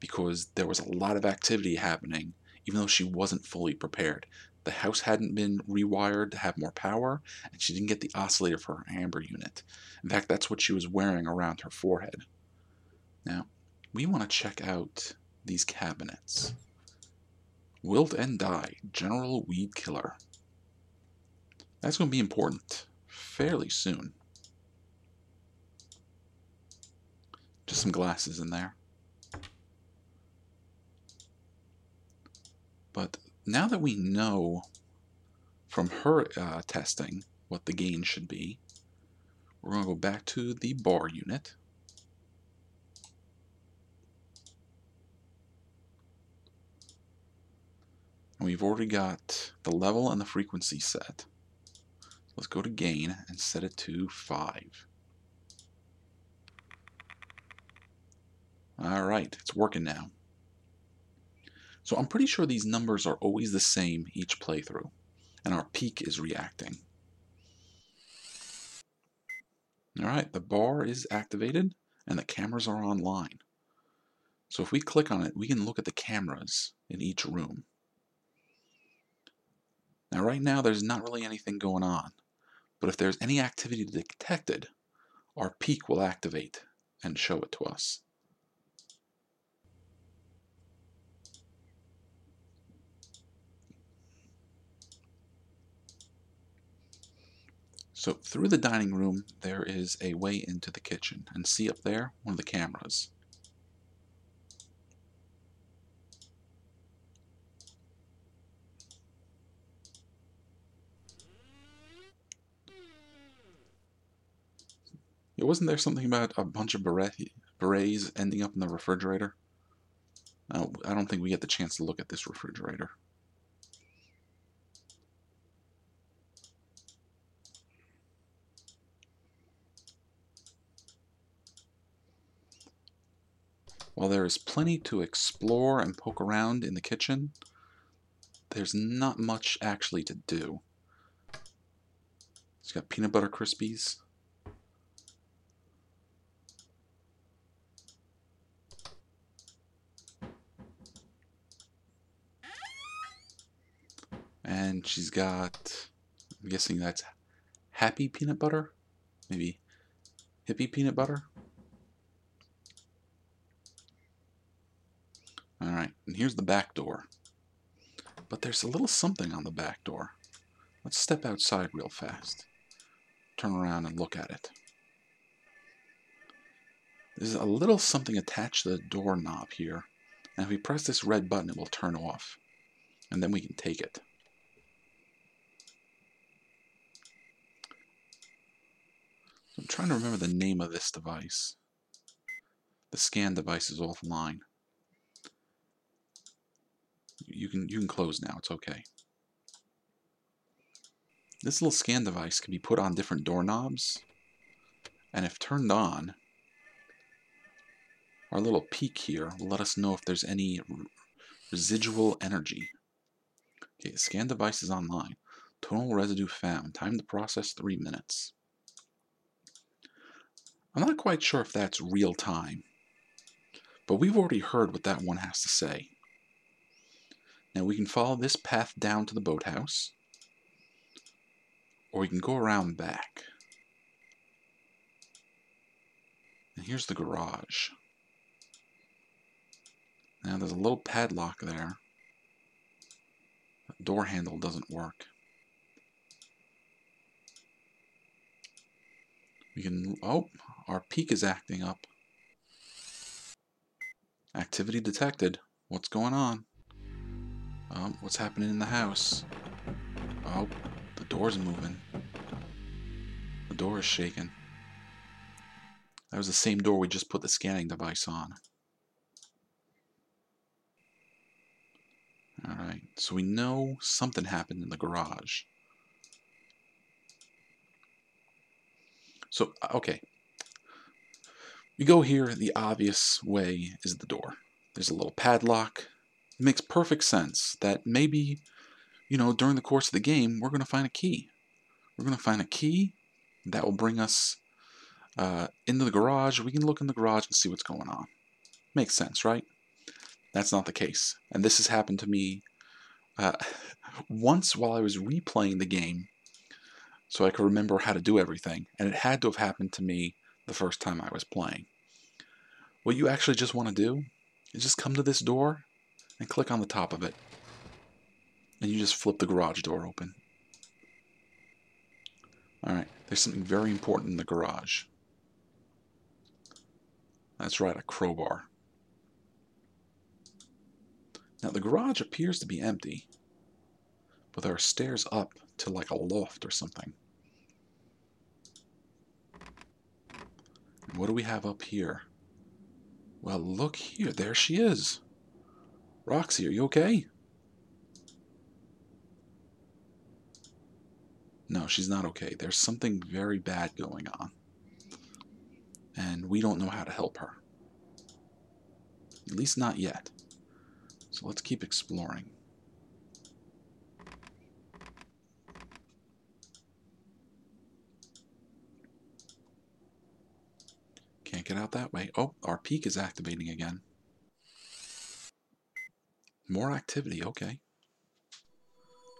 because there was a lot of activity happening, even though she wasn't fully prepared. The house hadn't been rewired to have more power, and she didn't get the oscillator for her amber unit. In fact, that's what she was wearing around her forehead. Now, we want to check out these cabinets. Wilt and Die, General Weed Killer. That's going to be important fairly soon. Just some glasses in there. But now that we know from her uh, testing what the gain should be, we're going to go back to the bar unit. And we've already got the level and the frequency set. Let's go to gain and set it to 5. Alright, it's working now. So I'm pretty sure these numbers are always the same each playthrough, and our peak is reacting. Alright, the bar is activated, and the cameras are online. So if we click on it, we can look at the cameras in each room. Now right now there's not really anything going on, but if there's any activity detected, our peak will activate and show it to us. So through the dining room, there is a way into the kitchen. And see up there, one of the cameras. It wasn't there something about a bunch of beret, berets ending up in the refrigerator? I don't, I don't think we get the chance to look at this refrigerator. While there is plenty to explore and poke around in the kitchen, there's not much actually to do. It's got peanut butter crispies. And she's got, I'm guessing that's happy peanut butter? Maybe hippie peanut butter? Alright, and here's the back door. But there's a little something on the back door. Let's step outside real fast. Turn around and look at it. There's a little something attached to the doorknob here. And if we press this red button, it will turn off. And then we can take it. I'm trying to remember the name of this device. The scan device is offline. You can you can close now. It's okay. This little scan device can be put on different doorknobs, and if turned on, our little peak here will let us know if there's any residual energy. Okay, scan devices online. Total residue found. Time to process three minutes. I'm not quite sure if that's real time, but we've already heard what that one has to say. Now we can follow this path down to the boathouse, or we can go around back. And here's the garage. Now there's a little padlock there. The door handle doesn't work. We can, oh, our peak is acting up. Activity detected. What's going on? Um, what's happening in the house? Oh, the door's moving. The door is shaking. That was the same door we just put the scanning device on. Alright, so we know something happened in the garage. So, uh, okay. We go here, the obvious way is the door. There's a little padlock. It makes perfect sense that maybe, you know, during the course of the game, we're going to find a key. We're going to find a key that will bring us uh, into the garage. We can look in the garage and see what's going on. Makes sense, right? That's not the case. And this has happened to me uh, once while I was replaying the game so I could remember how to do everything. And it had to have happened to me the first time I was playing. What you actually just want to do is just come to this door and click on the top of it. And you just flip the garage door open. Alright, there's something very important in the garage. That's right, a crowbar. Now the garage appears to be empty, but there are stairs up to like a loft or something. what do we have up here? Well, look here. There she is. Roxy, are you okay? No, she's not okay. There's something very bad going on. And we don't know how to help her. At least not yet. So let's keep exploring. Can't get out that way. Oh, our peak is activating again. More activity, okay.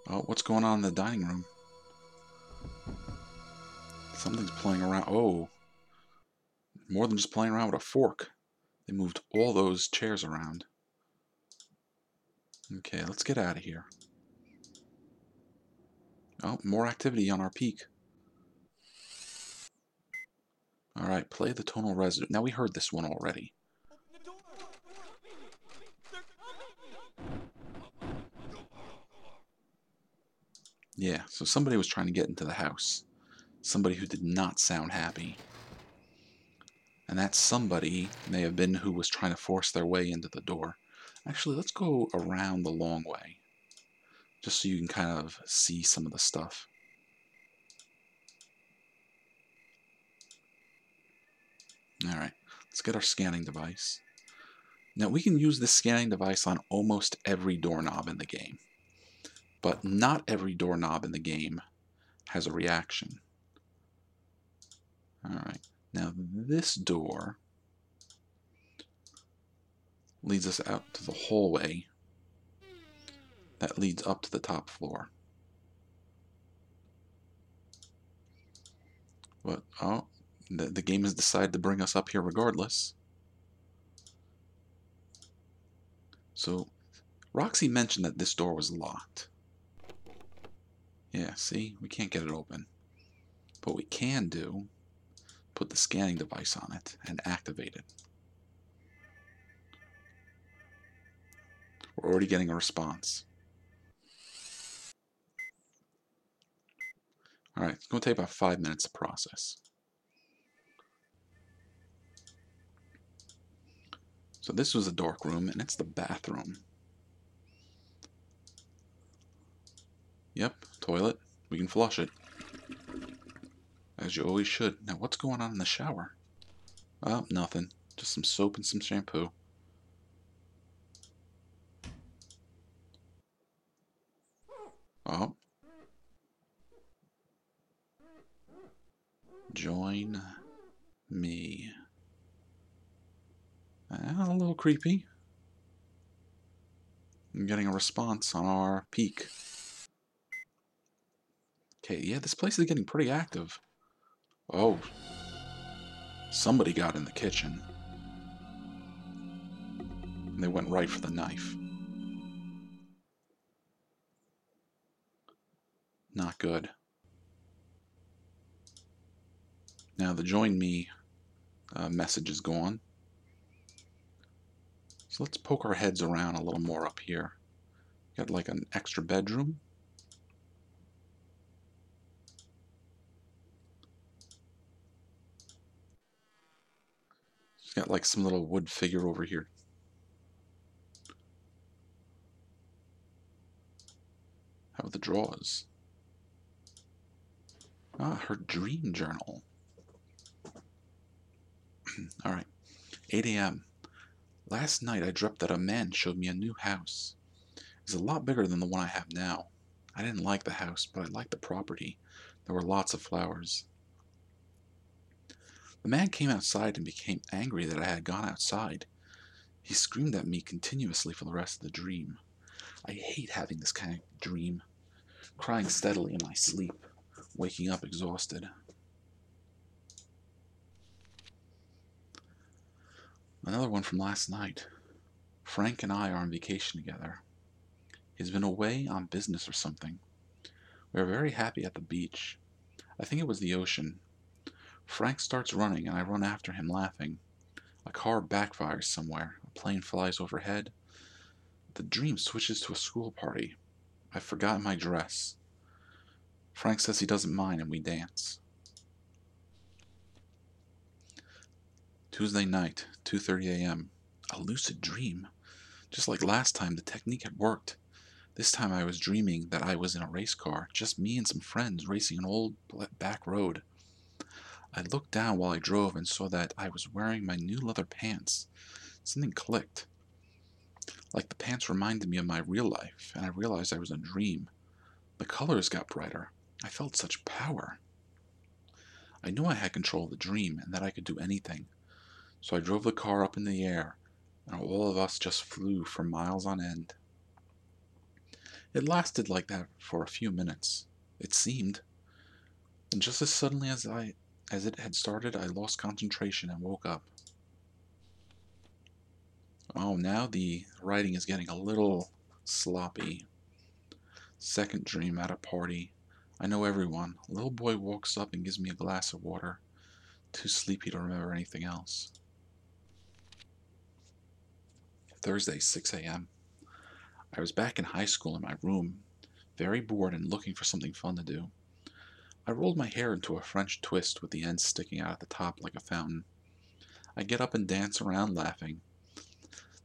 Oh, what's going on in the dining room? Something's playing around. Oh, more than just playing around with a fork. They moved all those chairs around. Okay, let's get out of here. Oh, more activity on our peak. Alright, play the tonal residue. Now we heard this one already. Yeah, so somebody was trying to get into the house. Somebody who did not sound happy. And that somebody may have been who was trying to force their way into the door. Actually, let's go around the long way. Just so you can kind of see some of the stuff. Alright, let's get our scanning device. Now we can use this scanning device on almost every doorknob in the game. But not every doorknob in the game has a reaction. Alright, now this door leads us out to the hallway that leads up to the top floor. But, oh, the, the game has decided to bring us up here regardless. So, Roxy mentioned that this door was locked. Yeah, see? We can't get it open. But we can do, put the scanning device on it and activate it. We're already getting a response. Alright, it's going to take about five minutes to process. So this was a dark room, and it's the bathroom. Yep, toilet. We can flush it. As you always should. Now, what's going on in the shower? Oh, nothing. Just some soap and some shampoo. Oh. Join me. Uh, a little creepy. I'm getting a response on our peak. Okay, yeah, this place is getting pretty active. Oh. Somebody got in the kitchen. And they went right for the knife. Not good. Now the join me uh, message is gone. So let's poke our heads around a little more up here. Got like an extra bedroom. Got like some little wood figure over here. How about the drawers? Ah, her dream journal. All right. 8 a.m. Last night I dreamt that a man showed me a new house. It's a lot bigger than the one I have now. I didn't like the house, but I liked the property. There were lots of flowers. The man came outside and became angry that I had gone outside. He screamed at me continuously for the rest of the dream. I hate having this kind of dream, crying steadily in my sleep, waking up exhausted. Another one from last night. Frank and I are on vacation together. He's been away on business or something. We are very happy at the beach. I think it was the ocean. Frank starts running and I run after him laughing. A car backfires somewhere. A plane flies overhead. The dream switches to a school party. I've forgotten my dress. Frank says he doesn't mind and we dance. Tuesday night, 2:30 a.m. A lucid dream. Just like last time, the technique had worked. This time I was dreaming that I was in a race car, just me and some friends racing an old back road. I looked down while I drove and saw that I was wearing my new leather pants. Something clicked. Like the pants reminded me of my real life, and I realized I was in a dream. The colors got brighter. I felt such power. I knew I had control of the dream and that I could do anything. So I drove the car up in the air, and all of us just flew for miles on end. It lasted like that for a few minutes, it seemed. And just as suddenly as I as it had started, I lost concentration and woke up. Oh, now the writing is getting a little sloppy. Second dream at a party. I know everyone. A little boy walks up and gives me a glass of water. Too sleepy to remember anything else. Thursday, 6 a.m. I was back in high school in my room, very bored and looking for something fun to do. I rolled my hair into a French twist with the ends sticking out at the top like a fountain. I get up and dance around laughing.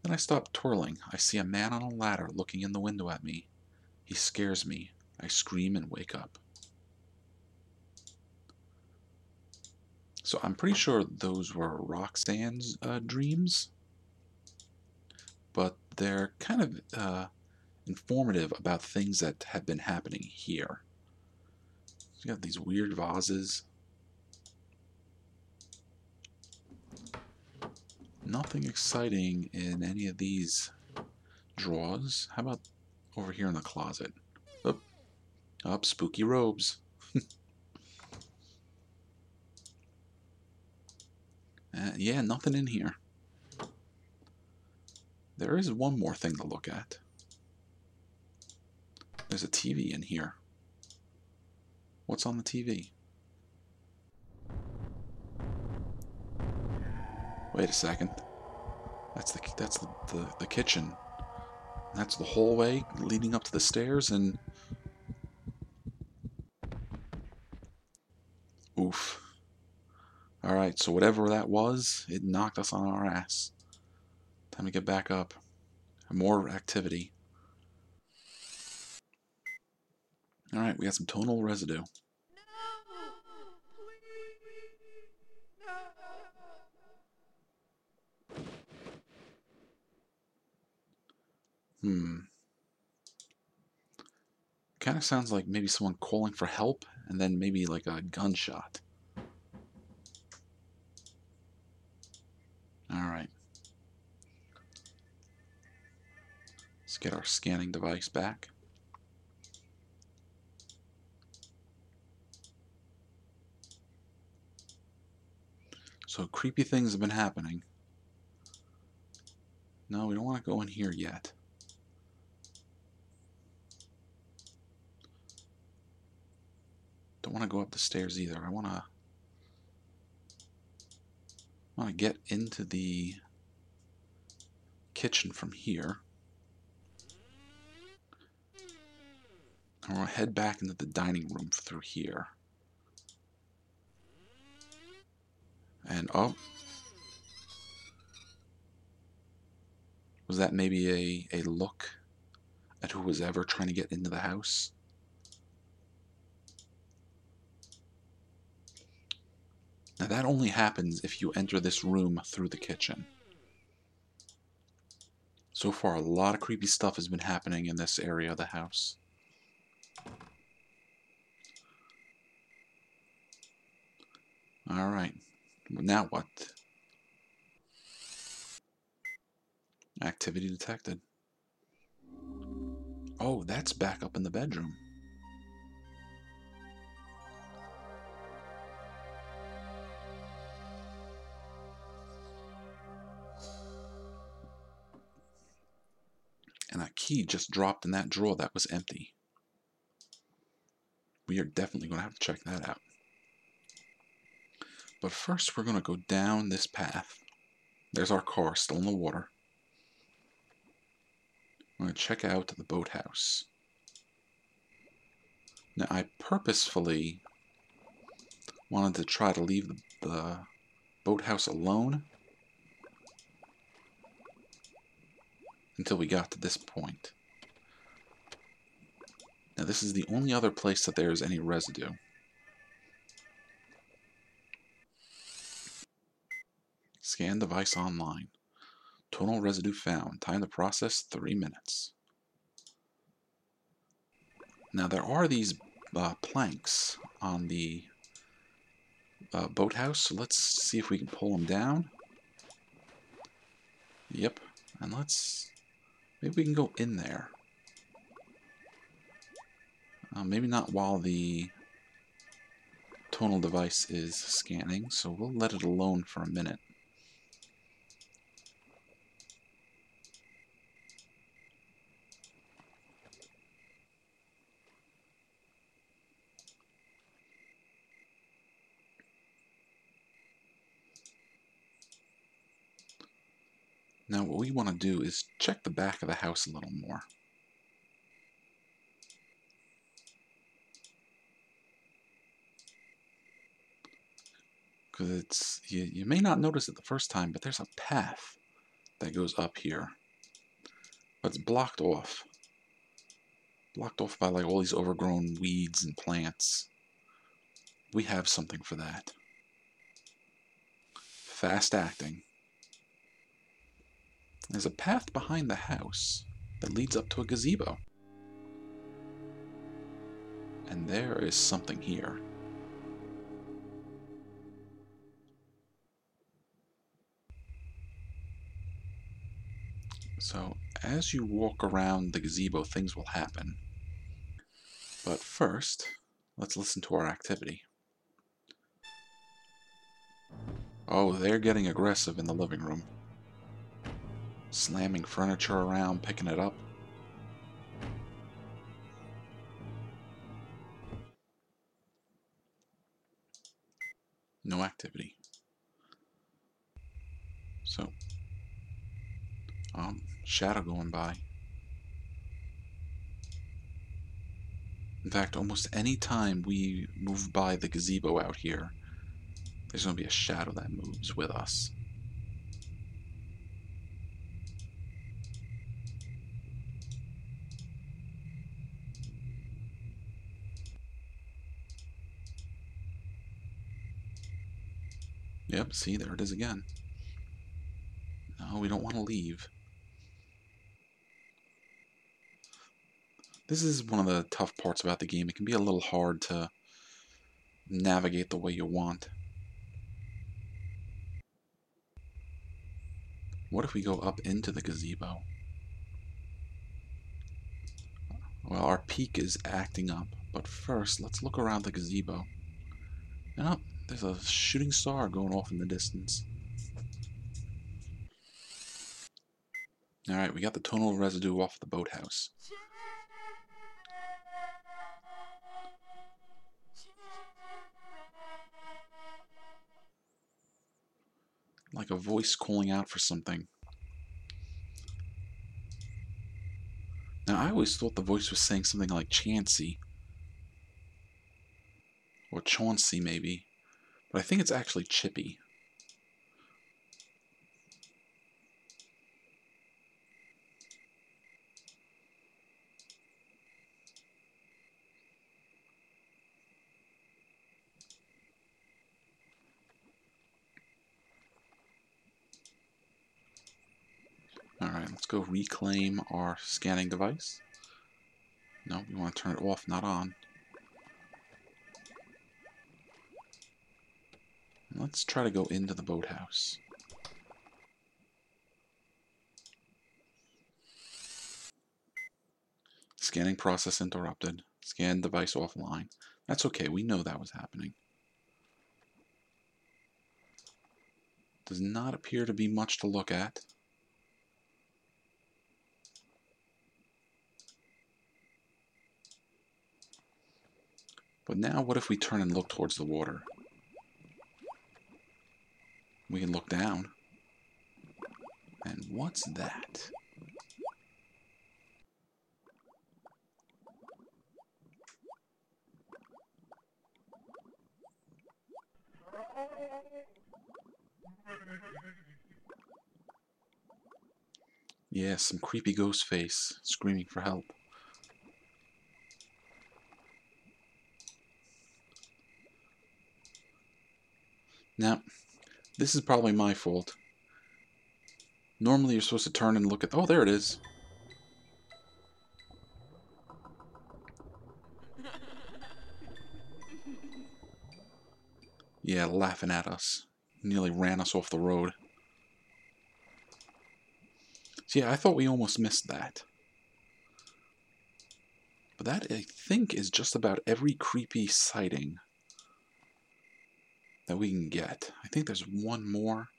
Then I stop twirling. I see a man on a ladder looking in the window at me. He scares me. I scream and wake up. So I'm pretty sure those were Roxanne's uh, dreams but they're kind of uh, informative about things that have been happening here. You got these weird vases. Nothing exciting in any of these drawers. How about over here in the closet? Up, up, spooky robes. uh, yeah, nothing in here. There is one more thing to look at. There's a TV in here. What's on the TV? Wait a second. That's the that's the, the, the kitchen. That's the hallway leading up to the stairs and Oof. Alright, so whatever that was, it knocked us on our ass. Time to get back up. More activity. Alright, we got some tonal residue. Hmm. Kind of sounds like maybe someone calling for help and then maybe like a gunshot. Alright. Let's get our scanning device back. So creepy things have been happening. No, we don't want to go in here yet. Don't want to go up the stairs either. I want to want to get into the kitchen from here. And we'll head back into the dining room through here. And oh. Was that maybe a, a look at who was ever trying to get into the house? Now that only happens if you enter this room through the kitchen. So far, a lot of creepy stuff has been happening in this area of the house. Alright, now what? Activity detected. Oh, that's back up in the bedroom. And a key just dropped in that drawer that was empty. We are definitely going to have to check that out. But first, we're going to go down this path. There's our car still in the water. I'm going to check out the boathouse. Now, I purposefully wanted to try to leave the, the boathouse alone until we got to this point. Now, this is the only other place that there is any residue. Scan device online. Tonal residue found. Time to process 3 minutes. Now there are these uh, planks on the uh, boathouse, so let's see if we can pull them down. Yep, and let's... Maybe we can go in there. Uh, maybe not while the tonal device is scanning, so we'll let it alone for a minute. Now what we want to do is check the back of the house a little more. Because it's, you, you may not notice it the first time, but there's a path that goes up here. But it's blocked off. Blocked off by like all these overgrown weeds and plants. We have something for that. Fast acting. There's a path behind the house that leads up to a gazebo. And there is something here. So, as you walk around the gazebo, things will happen. But first, let's listen to our activity. Oh, they're getting aggressive in the living room slamming furniture around, picking it up. No activity. So, um, shadow going by. In fact, almost any time we move by the gazebo out here, there's going to be a shadow that moves with us. Yep, see, there it is again. No, we don't want to leave. This is one of the tough parts about the game. It can be a little hard to navigate the way you want. What if we go up into the gazebo? Well, our peak is acting up, but first, let's look around the gazebo. And up, there's a shooting star going off in the distance. Alright, we got the tonal residue off the boathouse. Like a voice calling out for something. Now, I always thought the voice was saying something like Chansey. Or Chauncey, maybe. But I think it's actually Chippy. Alright, let's go reclaim our scanning device. No, we want to turn it off, not on. Let's try to go into the boathouse. Scanning process interrupted. Scan device offline. That's okay, we know that was happening. Does not appear to be much to look at. But now what if we turn and look towards the water? We can look down. And what's that? Yeah, some creepy ghost face screaming for help. Now, this is probably my fault. Normally you're supposed to turn and look at... Oh, there it is. Yeah, laughing at us. Nearly ran us off the road. So yeah, I thought we almost missed that. But that, I think, is just about every creepy sighting that we can get. I think there's one more.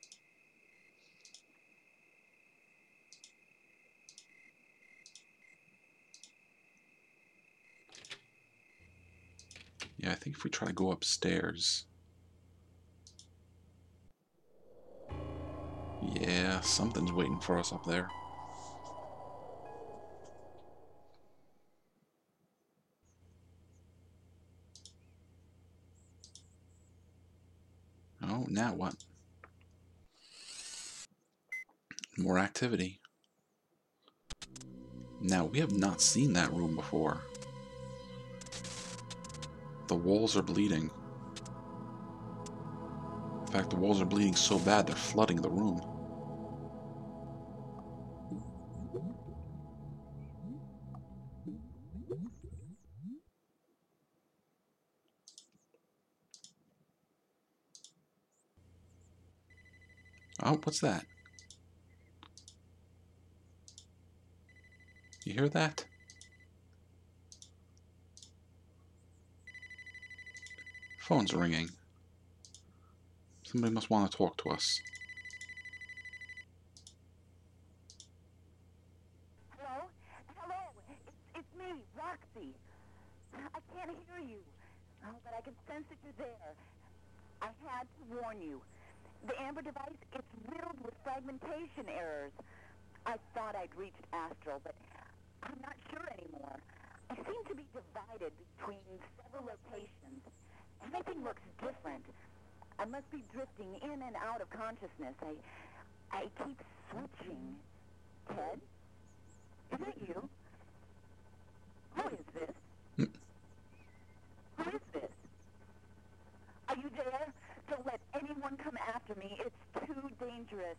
Yeah, I think if we try to go upstairs. Yeah, something's waiting for us up there. Oh, now what? More activity. Now, we have not seen that room before. The walls are bleeding. In fact, the walls are bleeding so bad they're flooding the room. Oh, what's that? You hear that? Phone's ringing. Somebody must want to talk to us. Hello? Hello? It's, it's me, Roxy. I can't hear you. Oh, but I can sense that you're there. I had to warn you. The Amber device, it's riddled with fragmentation errors. I thought I'd reached Astral, but I'm not sure anymore. I seem to be divided between several locations. Everything looks different. I must be drifting in and out of consciousness. I, I keep switching. Ted? Is that you? Who is this? Who is this? Are you there? Don't let anyone come after me. It's too dangerous.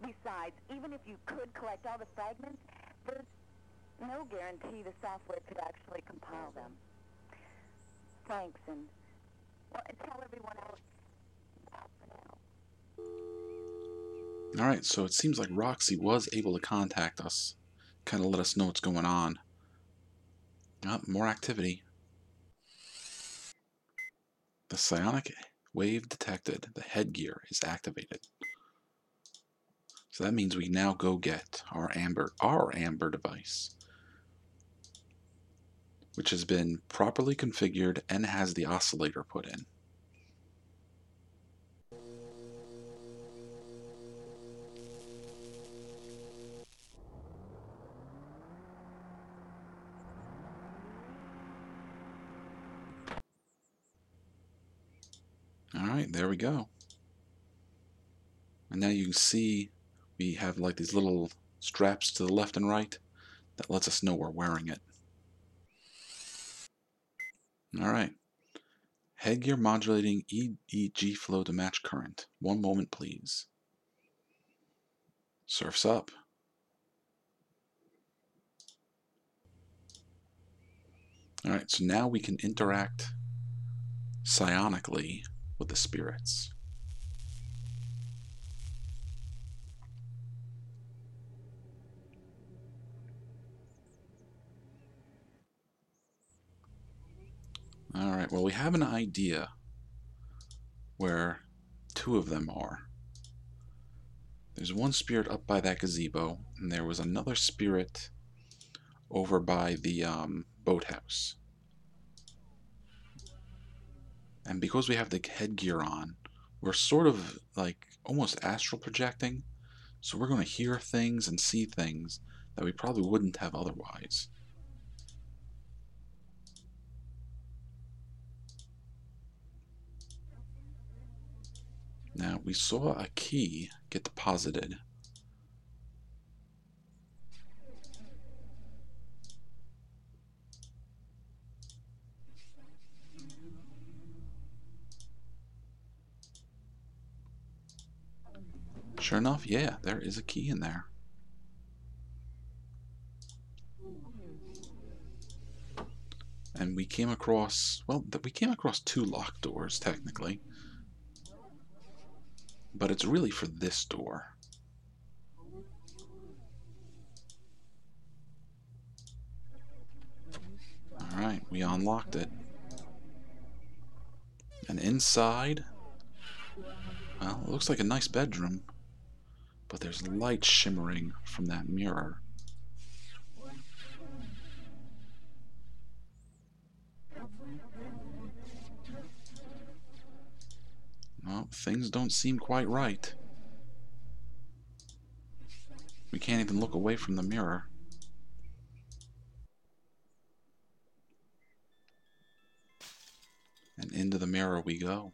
Besides, even if you could collect all the fragments, there's no guarantee the software could actually compile them. Thanks, and, well, and tell everyone else. Bye for now. Alright, so it seems like Roxy was able to contact us. Kind of let us know what's going on. Oh, more activity. The psionic wave detected. The headgear is activated. So that means we now go get our amber our amber device which has been properly configured and has the oscillator put in. Alright, there we go. And now you can see we have like these little straps to the left and right that lets us know we're wearing it. Alright. Headgear modulating EEG flow to match current. One moment, please. Surf's up. Alright, so now we can interact psionically with the spirits. Alright, well we have an idea where two of them are. There's one spirit up by that gazebo, and there was another spirit over by the um, boathouse. And because we have the headgear on, we're sort of like almost astral projecting. So we're going to hear things and see things that we probably wouldn't have otherwise. Now, we saw a key get deposited. Sure enough, yeah, there is a key in there. And we came across, well, we came across two locked doors, technically but it's really for this door. Alright, we unlocked it. And inside, well, it looks like a nice bedroom, but there's light shimmering from that mirror. Well, things don't seem quite right. We can't even look away from the mirror. And into the mirror we go.